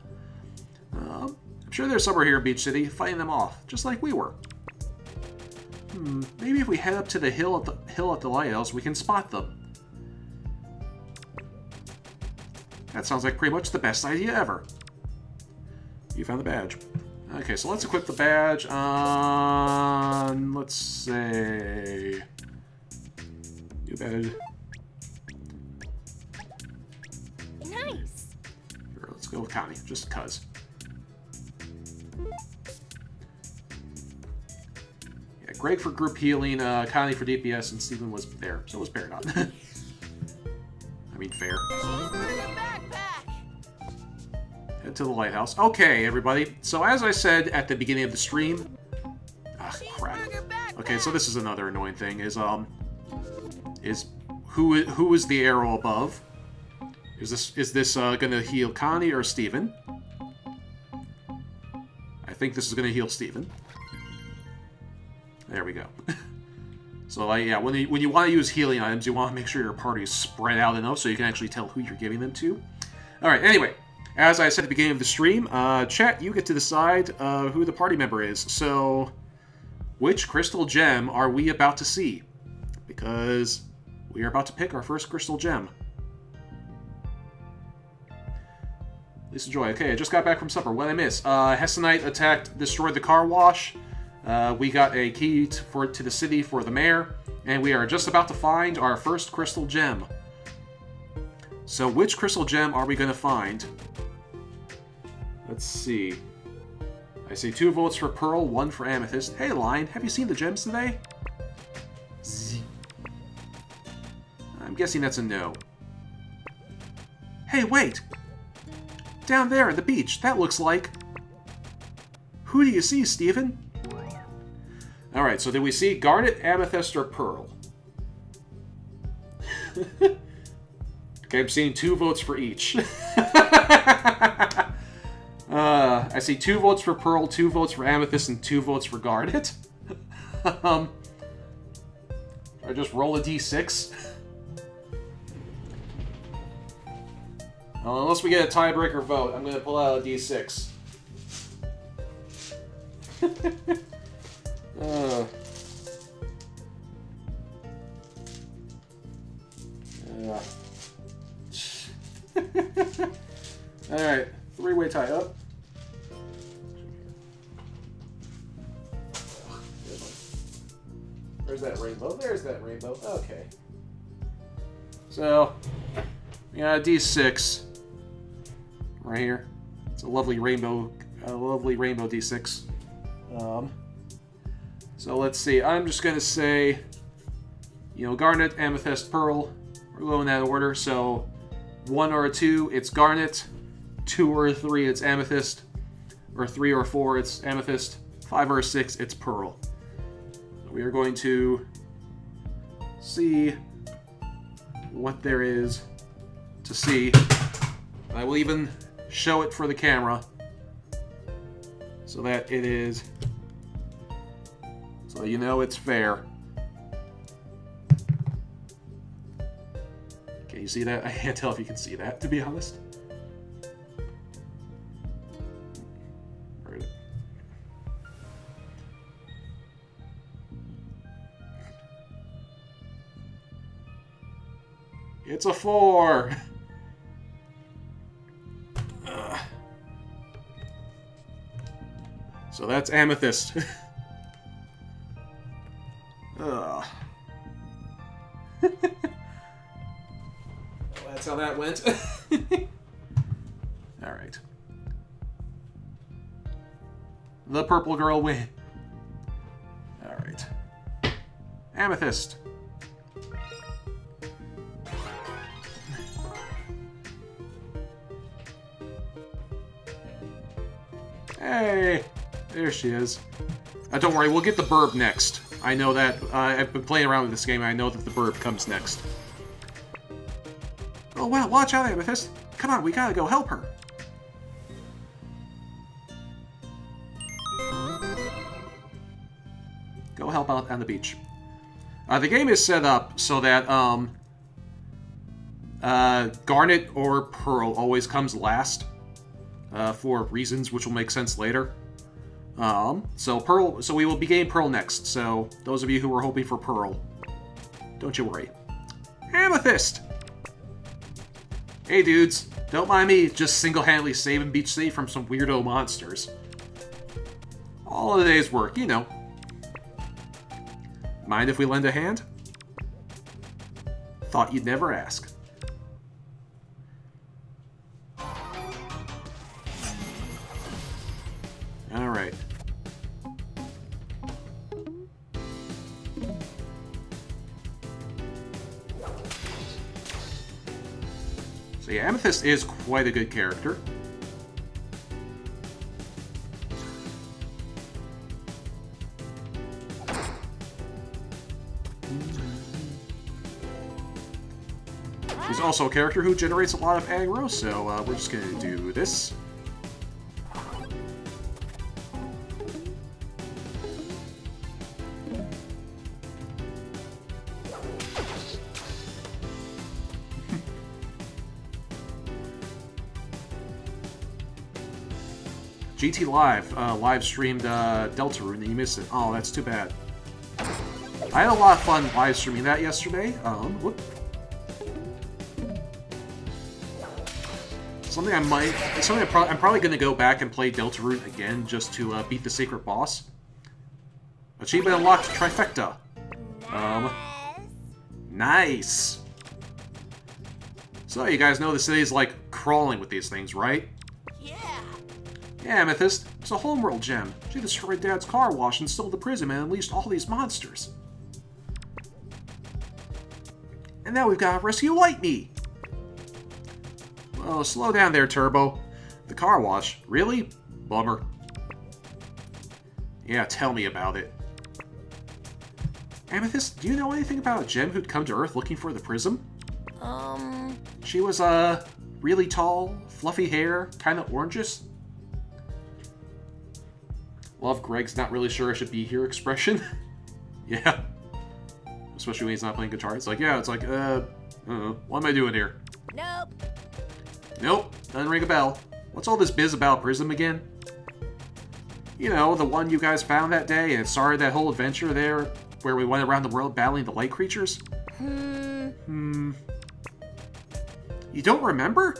Um, I'm sure they're somewhere here in Beach City, fighting them off, just like we were. Hmm, maybe if we head up to the hill at the hill at the lighthouse, we can spot them. That sounds like pretty much the best idea ever. You found the badge. Okay, so let's equip the badge on, let's say, new badge. Nice. Here, let's go with Connie, just cuz. Greg for group healing, uh, Connie for DPS, and Steven was there. So it was Paragon. I mean, fair. Head to the lighthouse. Okay, everybody. So as I said at the beginning of the stream... Ah, crap. Okay, so this is another annoying thing, is, um... Is who, who is the arrow above? Is this is this uh, gonna heal Connie or Steven? I think this is gonna heal Steven. There we go. so like yeah, when you when you want to use healing items, you want to make sure your party is spread out enough so you can actually tell who you're giving them to. All right. Anyway, as I said at the beginning of the stream, uh, chat, you get to decide uh, who the party member is. So, which crystal gem are we about to see? Because we are about to pick our first crystal gem. Lisa Joy. Okay, I just got back from supper. What I miss? Uh, Hessonite attacked, destroyed the car wash. Uh, we got a key t- for to the city for the mayor, and we are just about to find our first crystal gem. So, which crystal gem are we going to find? Let's see. I see two votes for Pearl, one for Amethyst. Hey, Lion, have you seen the gems today? Z. I'm guessing that's a no. Hey, wait! Down there at the beach, that looks like... Who do you see, Steven? Alright, so then we see Garnet, Amethyst, or Pearl? okay, I'm seeing two votes for each. uh, I see two votes for Pearl, two votes for Amethyst, and two votes for Garnet. um, I just roll a d6. Well, unless we get a tiebreaker vote, I'm gonna pull out a d6. Uh. Yeah. Alright, three-way tie up. Where's that rainbow? There's that rainbow. Okay. So, we got a d6 right here. It's a lovely rainbow, a lovely rainbow d6. Um, so let's see. I'm just gonna say, you know, garnet, amethyst, pearl. We're going in that order. So, one or two, it's garnet. Two or three, it's amethyst. Or three or four, it's amethyst. Five or six, it's pearl. We are going to see what there is to see. I will even show it for the camera so that it is so you know it's fair. Can you see that? I can't tell if you can see that, to be honest. It's a four! So that's amethyst. how that went. All right. The purple girl win. All right. Amethyst. Hey, there she is. Uh, don't worry, we'll get the burb next. I know that. Uh, I've been playing around with this game, I know that the burb comes next. Oh wow, watch out, Amethyst! Come on, we gotta go help her! Go help out on the beach. Uh, the game is set up so that um, uh, Garnet or Pearl always comes last uh, for reasons which will make sense later. Um, so Pearl, so we will be begin Pearl next. So those of you who were hoping for Pearl, don't you worry. Amethyst. Hey dudes, don't mind me just single-handedly saving Beach City from some weirdo monsters. All a day's work, you know. Mind if we lend a hand? Thought you'd never ask. Amethyst is quite a good character. He's also a character who generates a lot of aggro, so uh, we're just gonna do this. GT Live uh, live streamed uh, Deltarune and you missed it. Oh, that's too bad. I had a lot of fun live streaming that yesterday. Um, whoop. Something I might, something I pro I'm probably going to go back and play Deltarune again just to uh, beat the secret boss. Achievement unlocked trifecta. Um, nice. So you guys know the city's like crawling with these things, right? Yeah. Amethyst, it's a homeworld gem. She destroyed Dad's car wash and stole the prism and unleashed all these monsters. And now we've got to rescue Lightning! Well, slow down there, Turbo. The car wash? Really? Bummer. Yeah, tell me about it. Amethyst, do you know anything about a gem who'd come to Earth looking for the prism? Um, She was, uh, really tall, fluffy hair, kind of orangish. Love Greg's not really sure I should be here expression. yeah. Especially when he's not playing guitar. It's like, yeah, it's like, uh, know. What am I doing here? nope. Nope, doesn't ring a bell. What's all this biz about Prism again? You know, the one you guys found that day and started that whole adventure there where we went around the world battling the light creatures? Hmm. Hmm. You don't remember?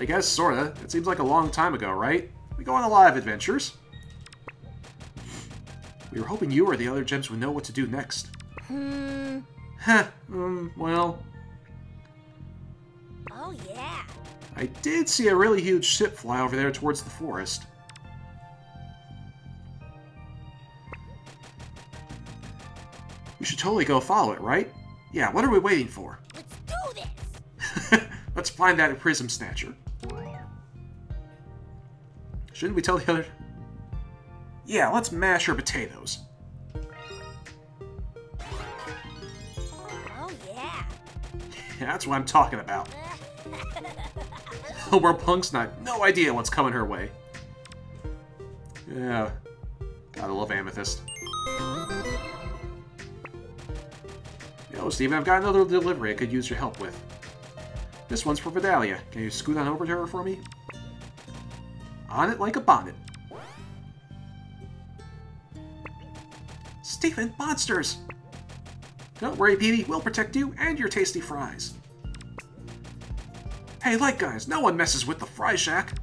I guess sorta. It seems like a long time ago, right? We go on a lot of adventures. We were hoping you or the other gems would know what to do next. Hmm. Huh, um, well, Oh, yeah. I did see a really huge ship fly over there towards the forest. We should totally go follow it, right? Yeah, what are we waiting for? Let's do this. Let's find that Prism Snatcher. Shouldn't we tell the other... Yeah, let's mash her potatoes. Oh, yeah. That's what I'm talking about. Where Punk's not no idea what's coming her way. Yeah. Gotta love Amethyst. Yo, Steven, I've got another delivery I could use your help with. This one's for Vidalia. Can you scoot on over to her for me? On it like a bonnet. Steven, monsters! Don't worry, Peedee. We'll protect you and your tasty fries. Hey, Light Guys, no one messes with the Fry Shack.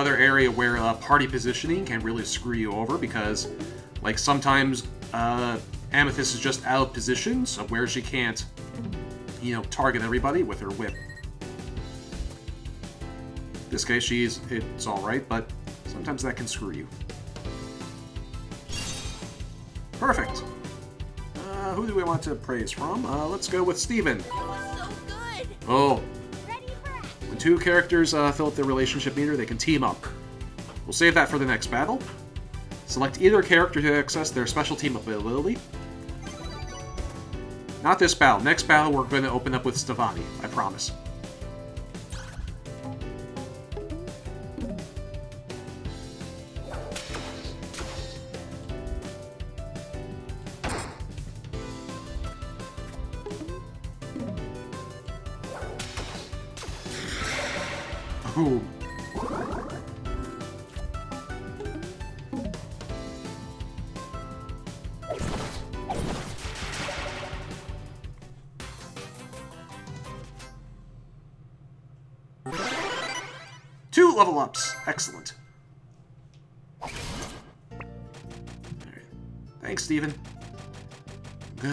Another area where uh, party positioning can really screw you over because, like, sometimes uh, Amethyst is just out of position, so where she can't, you know, target everybody with her whip. In this case, she's it's all right, but sometimes that can screw you. Perfect. Uh, who do we want to praise from? Uh, let's go with Steven. It was so good. Oh, two characters uh, fill up their relationship meter, they can team up. We'll save that for the next battle. Select either character to access their special team up ability. Not this battle. Next battle, we're going to open up with Stevonnie. I promise.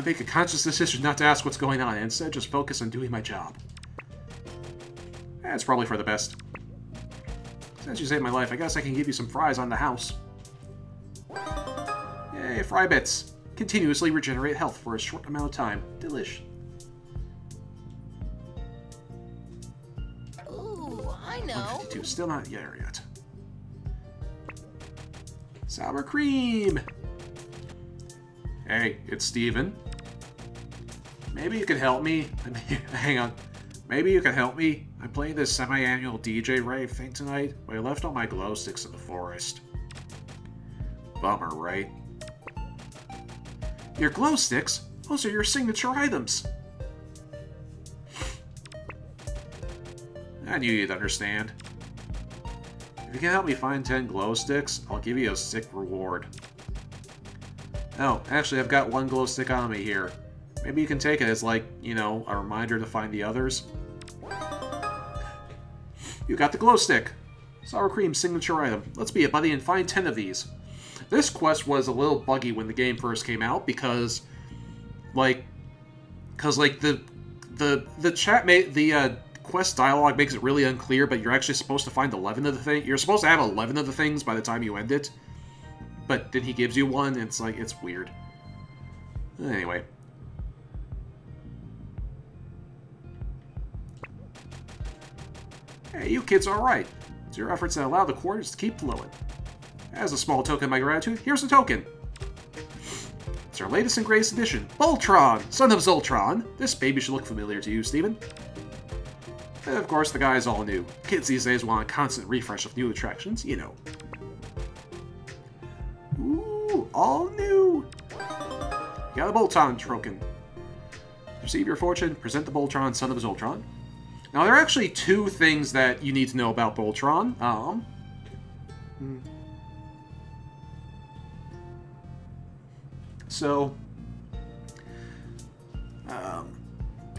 Make a conscious decision not to ask what's going on and instead just focus on doing my job. That's probably for the best. Since you saved my life, I guess I can give you some fries on the house. Yay, fry bits. Continuously regenerate health for a short amount of time. Delish. Ooh, I know. 152, still not there yet. Sour cream! Hey, it's Steven. Maybe you could help me? Hang on. Maybe you can help me? I'm playing this semi-annual DJ rave thing tonight, but I left all my glow sticks in the forest. Bummer, right? Your glow sticks? Those are your signature items! I knew you'd understand. If you can help me find 10 glow sticks, I'll give you a sick reward. Oh, actually, I've got one glow stick on me here. Maybe you can take it as, like, you know, a reminder to find the others. You got the glow stick! Sour cream signature item. Let's be a buddy and find 10 of these. This quest was a little buggy when the game first came out because, like, because like the the the chat made the uh, quest dialogue makes it really unclear, but you're actually supposed to find 11 of the things. You're supposed to have 11 of the things by the time you end it. But then he gives you one, and it's like, it's weird. Anyway. Hey, you kids are right. It's your efforts that allow the quarters to keep flowing. As a small token of my gratitude, here's the token. It's our latest and greatest edition, Boltron, son of Zoltron. This baby should look familiar to you, Steven. And of course, the guy is all new. Kids these days want a constant refresh of new attractions, you know. Ooh, all new! You got a Boltron token. Receive your fortune, present the Boltron, son of Zoltron. Now, there are actually two things that you need to know about Boltron. Um. So, um,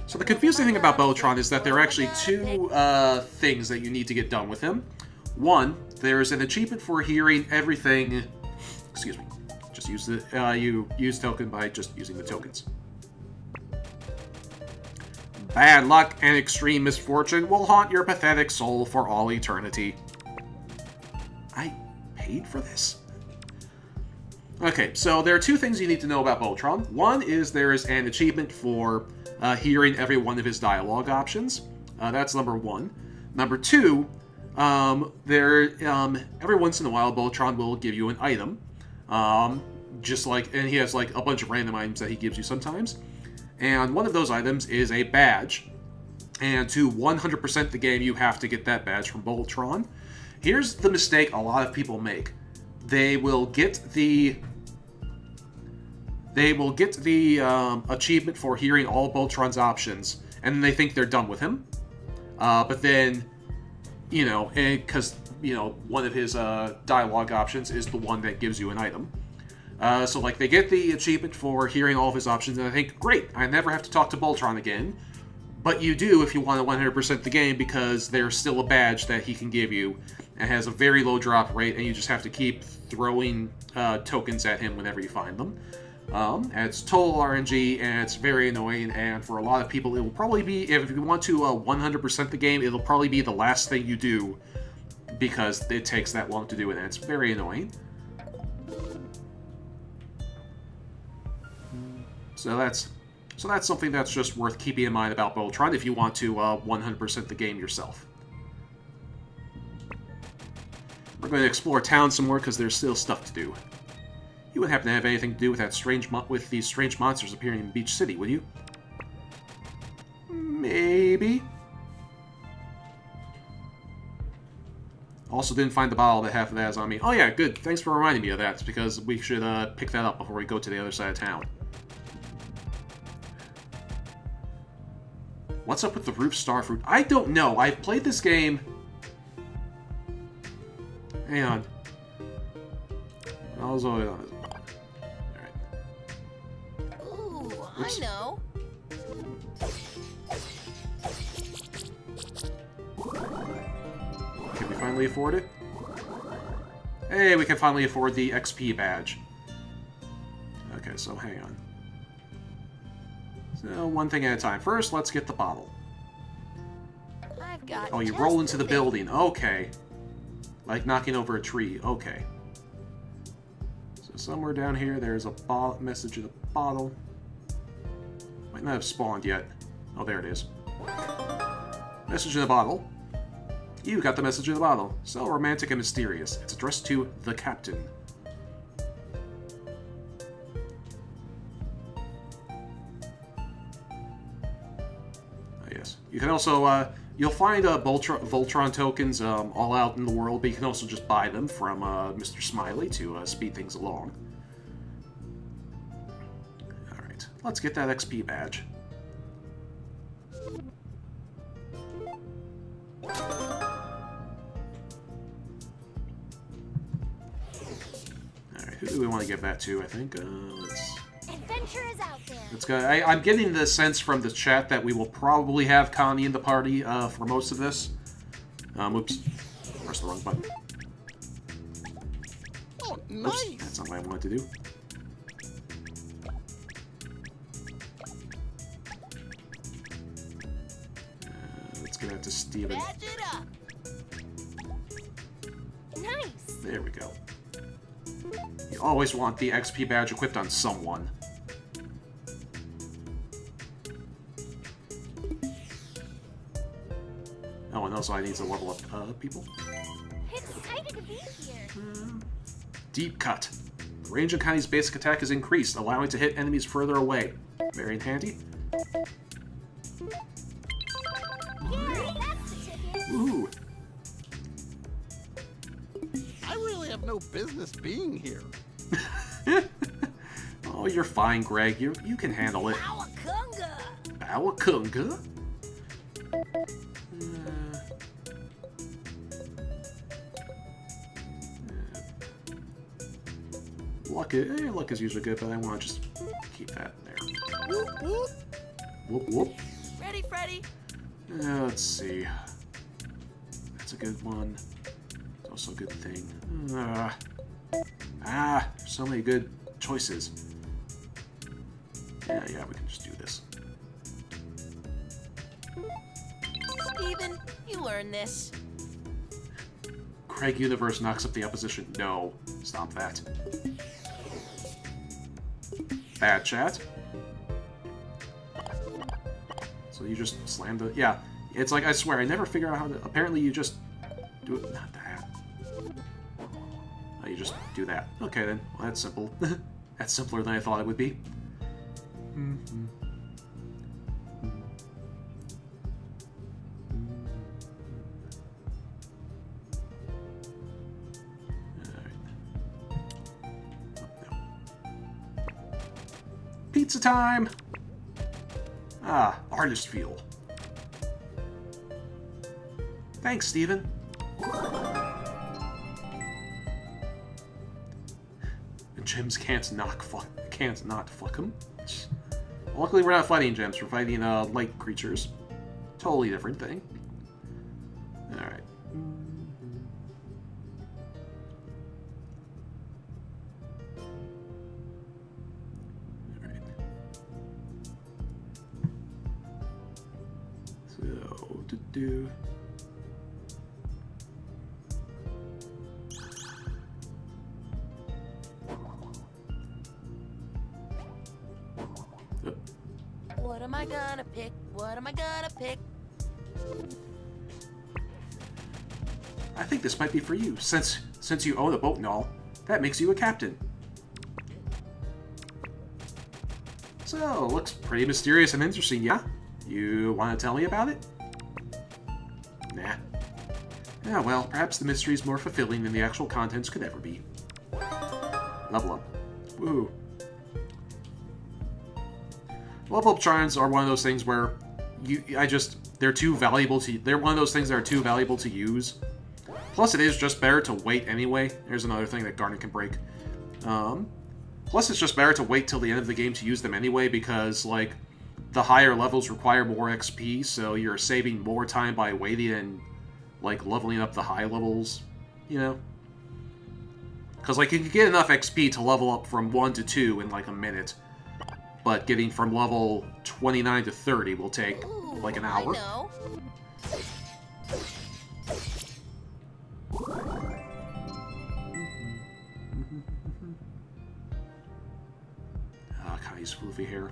so the confusing thing about Boltron is that there are actually two uh, things that you need to get done with him. One, there's an achievement for hearing everything. Excuse me. Just use the uh, you use token by just using the tokens. Bad luck and extreme misfortune will haunt your pathetic soul for all eternity. I paid for this. Okay, so there are two things you need to know about Boltron. One is there is an achievement for uh, hearing every one of his dialogue options. Uh, that's number one. Number two, um, there um, every once in a while, Boltron will give you an item, um, just like, and he has like a bunch of random items that he gives you sometimes. And one of those items is a badge. And to 100% the game, you have to get that badge from Boltron. Here's the mistake a lot of people make. They will get the they will get the um, achievement for hearing all Boltron's options, and then they think they're done with him. Uh, but then, you know, because you know one of his uh, dialogue options is the one that gives you an item. Uh, so like they get the achievement for hearing all of his options, and I think, great, I never have to talk to Boltron again. But you do if you want to 100% the game because there's still a badge that he can give you and has a very low drop rate, and you just have to keep throwing uh, tokens at him whenever you find them. Um, it's total RNG, and it's very annoying, and for a lot of people, it will probably be, if you want to uh, 100% the game, it'll probably be the last thing you do because it takes that long to do it, and it's very annoying. So that's so that's something that's just worth keeping in mind about Boltron if you want to 100% uh, the game yourself. We're going to explore town some more because there's still stuff to do. You wouldn't happen to have anything to do with that strange with these strange monsters appearing in Beach City, would you? Maybe. Also didn't find the bottle that half of that is on me. Oh yeah, good. Thanks for reminding me of that, because we should uh, pick that up before we go to the other side of town. What's up with the roof starfruit? I don't know. I've played this game... Hang on. I was always on Alright. Ooh, Oops. I know. Can we finally afford it? Hey, we can finally afford the XP badge. Okay, so hang on. So, one thing at a time. First, let's get the bottle. I've got oh, you roll into the building. Okay. Like knocking over a tree. Okay. So somewhere down here, there's a message in the bottle. Might not have spawned yet. Oh, there it is. Message in the bottle. You got the message in the bottle. So romantic and mysterious. It's addressed to the captain. You can also, uh, you'll find uh, Boltron, Boltron tokens um, all out in the world, but you can also just buy them from uh, Mr. Smiley to uh, speed things along. Alright, let's get that XP badge. Alright, who do we want to give that to? I think, uh, let's... Adventure is out there. Let's. I, I'm getting the sense from the chat that we will probably have Connie in the party uh, for most of this. Um, oops. Press the wrong button. Oh, Oops. nice. That's not what I wanted to do. Uh, let's get that to Steven. Badge it up. Nice. There we go. You always want the XP badge equipped on someone. Oh, and also I need to level up uh, people. Excited to be here. Deep Cut. The range of Connie's basic attack is increased, allowing to hit enemies further away. Very handy. Here, that's the ticket. Ooh. I really have no business being here. Oh, you're fine, Greg. You you can handle it. Awakunga. Bawakunga? Luck is, eh, luck is usually good, but I want to just keep that in there. Whoop, whoop. Whoop whoop. Ready, Freddy? Uh, let's see. That's a good one. It's also a good thing. Uh, ah, so many good choices. Yeah, yeah, we can just do this. Steven, you learn this. Greg Universe knocks up the opposition. No. Stop that. Bad chat. So you just slammed it. Yeah. It's like, I swear, I never figure out how to... Apparently you just do it... Not that. Oh, you just do that. Okay, then. Well, that's simple. that's simpler than I thought it would be. Pizza time! Ah, artist fuel. Thanks, Steven. The gems can't knock can't not fuck them. Luckily we're not fighting gems, we're fighting uh light creatures. Totally different thing. Since since you own a boat and all. That makes you a captain. So, looks pretty mysterious and interesting, yeah? You want to tell me about it? Nah. Yeah, well, perhaps the mystery is more fulfilling than the actual contents could ever be. Level up. Woo. Level up charms are one of those things where you I just they're too valuable to they're one of those things that are too valuable to use. Plus, it is just better to wait anyway. Here's another thing that Garnet can break. Um, plus, it's just better to wait till the end of the game to use them anyway because, like, the higher levels require more XP, so you're saving more time by waiting and, like, leveling up the high levels, you know? Because, like, you can get enough XP to level up from 1 to 2 in, like, a minute. But getting from level 29 to 30 will take, like, an hour. Connie's floofy hair.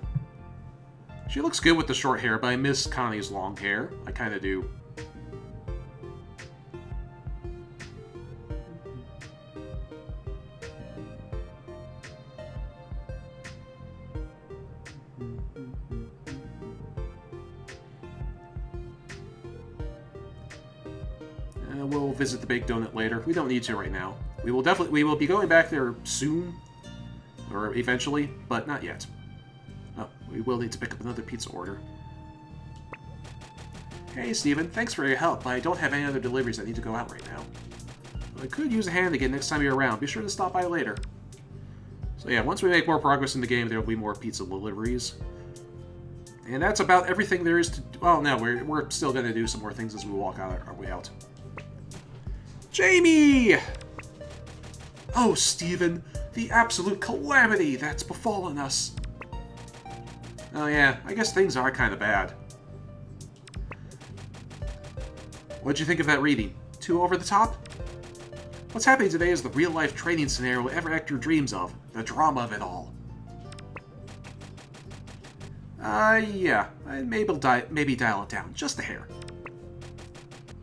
She looks good with the short hair, but I miss Connie's long hair. I kind of do. Uh, we'll visit the Baked Donut later. We don't need to right now. We will definitely we will be going back there soon, or eventually, but not yet. We will need to pick up another pizza order. Hey, Steven, thanks for your help. I don't have any other deliveries that need to go out right now. I could use a hand again next time you're around. Be sure to stop by later. So yeah, once we make more progress in the game, there will be more pizza deliveries. And that's about everything there is to... Well, no, we're, we're still going to do some more things as we walk out our way out. Jamie! Oh, Steven, the absolute calamity that's befallen us. Oh yeah, I guess things are kind of bad. What'd you think of that reading? Too over the top? What's happening today is the real-life training scenario every actor dreams of. The drama of it all. Uh, yeah. Maybe, di maybe dial it down. Just a hair.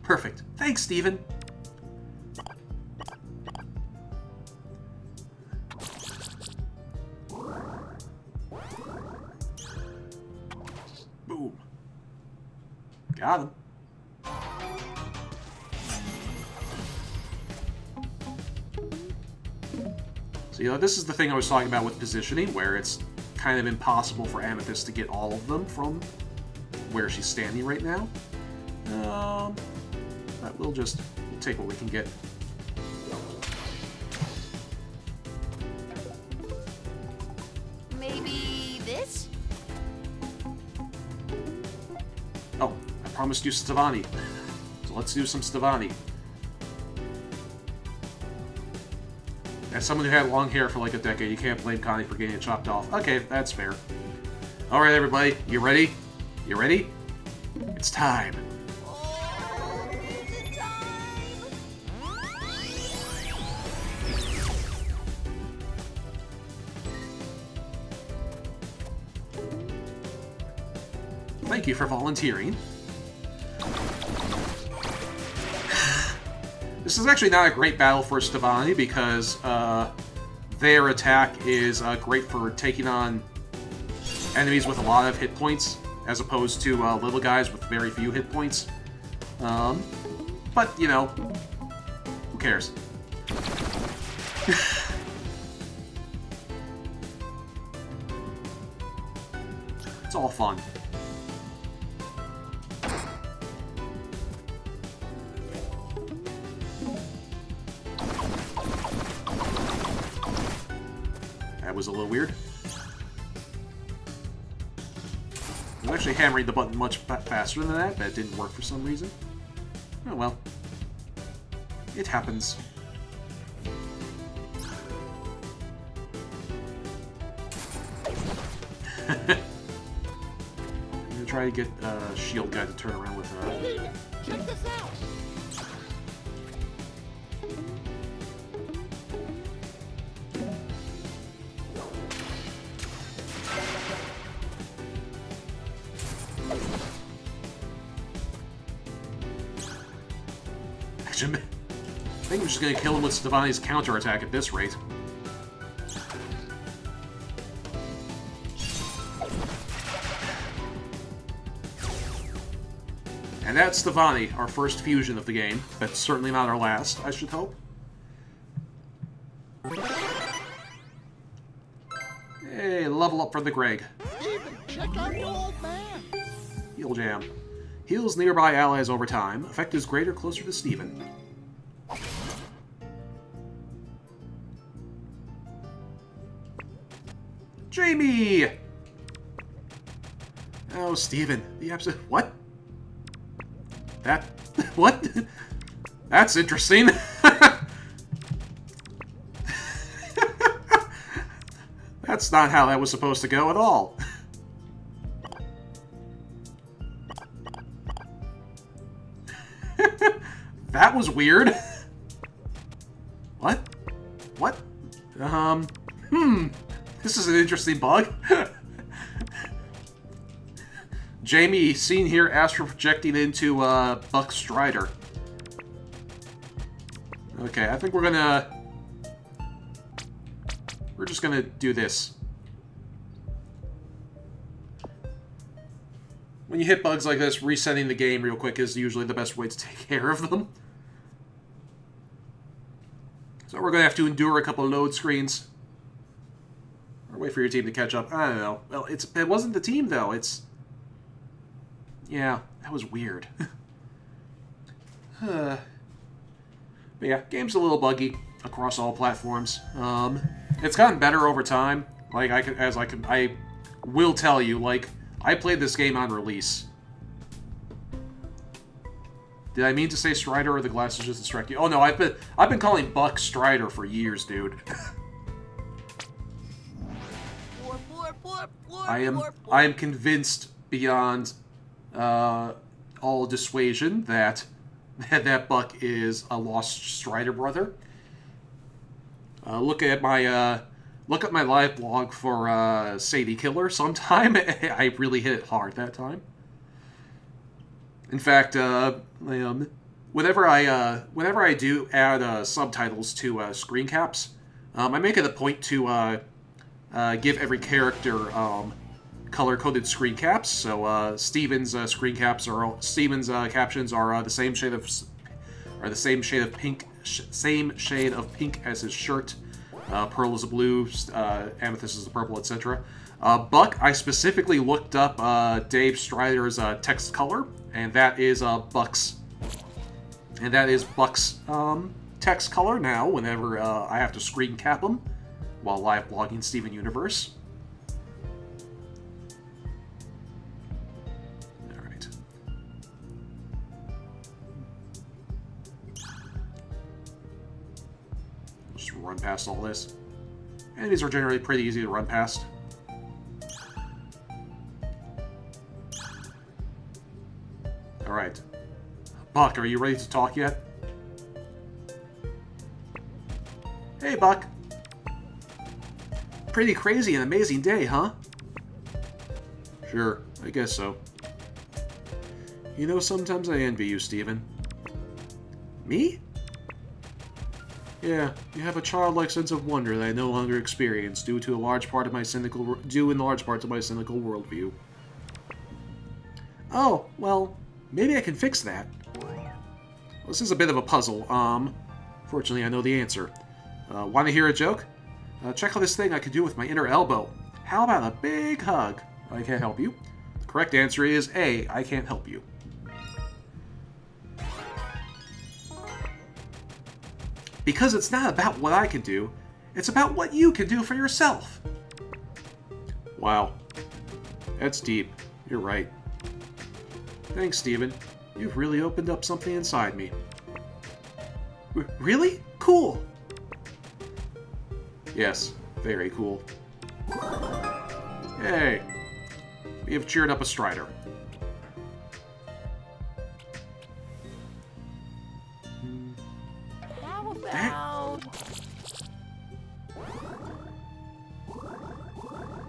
Perfect. Thanks, Steven. So, you know, this is the thing I was talking about with positioning, where it's kind of impossible for Amethyst to get all of them from where she's standing right now. Um, but we'll just we'll take what we can get. Promised you Stevonnie. So let's do some Stevonnie. As someone who had long hair for like a decade, you can't blame Connie for getting it chopped off. Okay, that's fair. Alright, everybody, you ready? You ready? It's time. Thank you for volunteering. This is actually not a great battle for Stevonnie because uh, their attack is uh, great for taking on enemies with a lot of hit points, as opposed to uh, little guys with very few hit points. Um, but, you know, who cares? it's all fun. Little weird. I was actually hammering the button much faster than that, but it didn't work for some reason. Oh well. It happens. I'm gonna try to get uh, Shield Guy to turn around with uh, just gonna kill him with Stevonnie's counterattack at this rate. And that's Stevonnie, our first fusion of the game, but certainly not our last, I should hope. Hey, level up for the Greg. Check out your old man. Heal Jam. Heals nearby allies over time. Effect is greater closer to Steven. Jamie! Oh, Steven. The absolute... What? That... What? That's interesting. That's not how that was supposed to go at all. that was weird. what? What? Um, hmm. This is an interesting bug. Jamie, seen here, astral projecting into uh, Buck Strider. Okay, I think we're gonna... We're just gonna do this. When you hit bugs like this, resetting the game real quick is usually the best way to take care of them. So we're to have to endure a couple load screens. Or wait for your team to catch up. I don't know. Well, it's it wasn't the team, though. It's... Yeah, that was weird. but yeah, game's a little buggy across all platforms. Um, it's gotten better over time. Like, I can, as I can, I will tell you, like, I played this game on release. Did I mean to say Strider or the glasses just distract you? Oh no, I've been I've been calling Buck Strider for years, dude. I am. I am convinced beyond uh, all dissuasion that that Buck is a lost Strider brother. Uh, look at my uh, look at my live blog for uh, Sadie Killer. Sometime I really hit it hard that time. In fact, uh, um, whenever I uh, whenever I do add uh, subtitles to uh, screen caps, um, I make it a point to uh, give every character um, color-coded screen caps. So uh, Steven's uh, screen caps are Steven's uh, captions are uh, the same shade of are the same shade of pink, sh- same shade of pink as his shirt. Uh, Pearl is a blue, Amethyst is a purple, etc. Buck, I specifically looked up Dave Strider's text color, and that is Buck's, and that is Buck's um, text color now. Whenever I have to screen cap him while live blogging Steven Universe. All right. Just run past all this. Enemies are generally pretty easy to run past. Alright. Buck, are you ready to talk yet? Hey, Buck. Pretty crazy and amazing day, huh? Sure, I guess so. You know, sometimes I envy you, Steven. Me? Yeah, you have a childlike sense of wonder that I no longer experience due to a large part of my cynical due in large part to my cynical worldview. Oh, well, maybe I can fix that. This is a bit of a puzzle. Um, fortunately, I know the answer. Uh, Want to hear a joke? Uh, check out this thing I could do with my inner elbow. How about a big hug? I can't help you. The correct answer is A. I can't help you. Because it's not about what I can do, it's about what you can do for yourself. Wow. That's deep. You're right. Thanks, Steven. You've really opened up something inside me. R- really? Cool! Yes, very cool. Yay! We have cheered up a Strider. How about...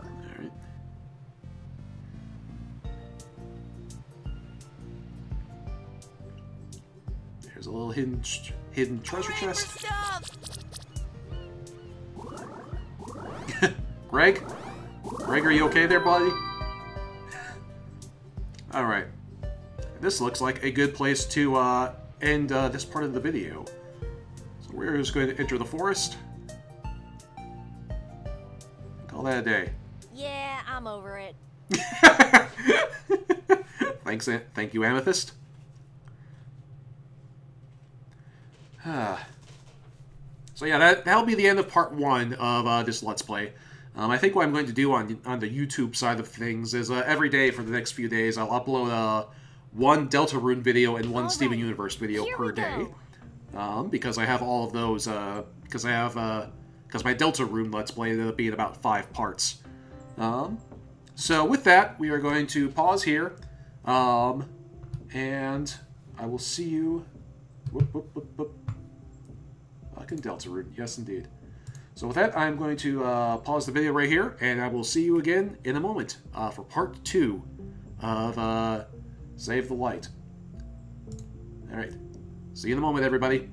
Alright. There's a little hidden hidden treasure chest. stuff! Okay there, buddy? Alright. This looks like a good place to uh, end uh, this part of the video. So we're just going to enter the forest. Call that a day. Yeah, I'm over it. Thanks, thank you, Amethyst. So yeah, that that'll be the end of part one of uh, this Let's Play. Um, I think what I'm going to do on on the YouTube side of things is uh, every day for the next few days I'll upload uh, one Deltarune video and one All Steven Universe video here per day. Um, because I have all of those. Uh, because I have uh, because my Deltarune Let's Play ended up being about five parts. Um, so with that, we are going to pause here, um, and I will see you. Whoop, whoop, whoop, whoop. Fucking Deltarune, yes indeed. So with that, I'm going to uh, pause the video right here, and I will see you again in a moment uh, for part two of uh, Save the Light. All right, see you in a moment, everybody.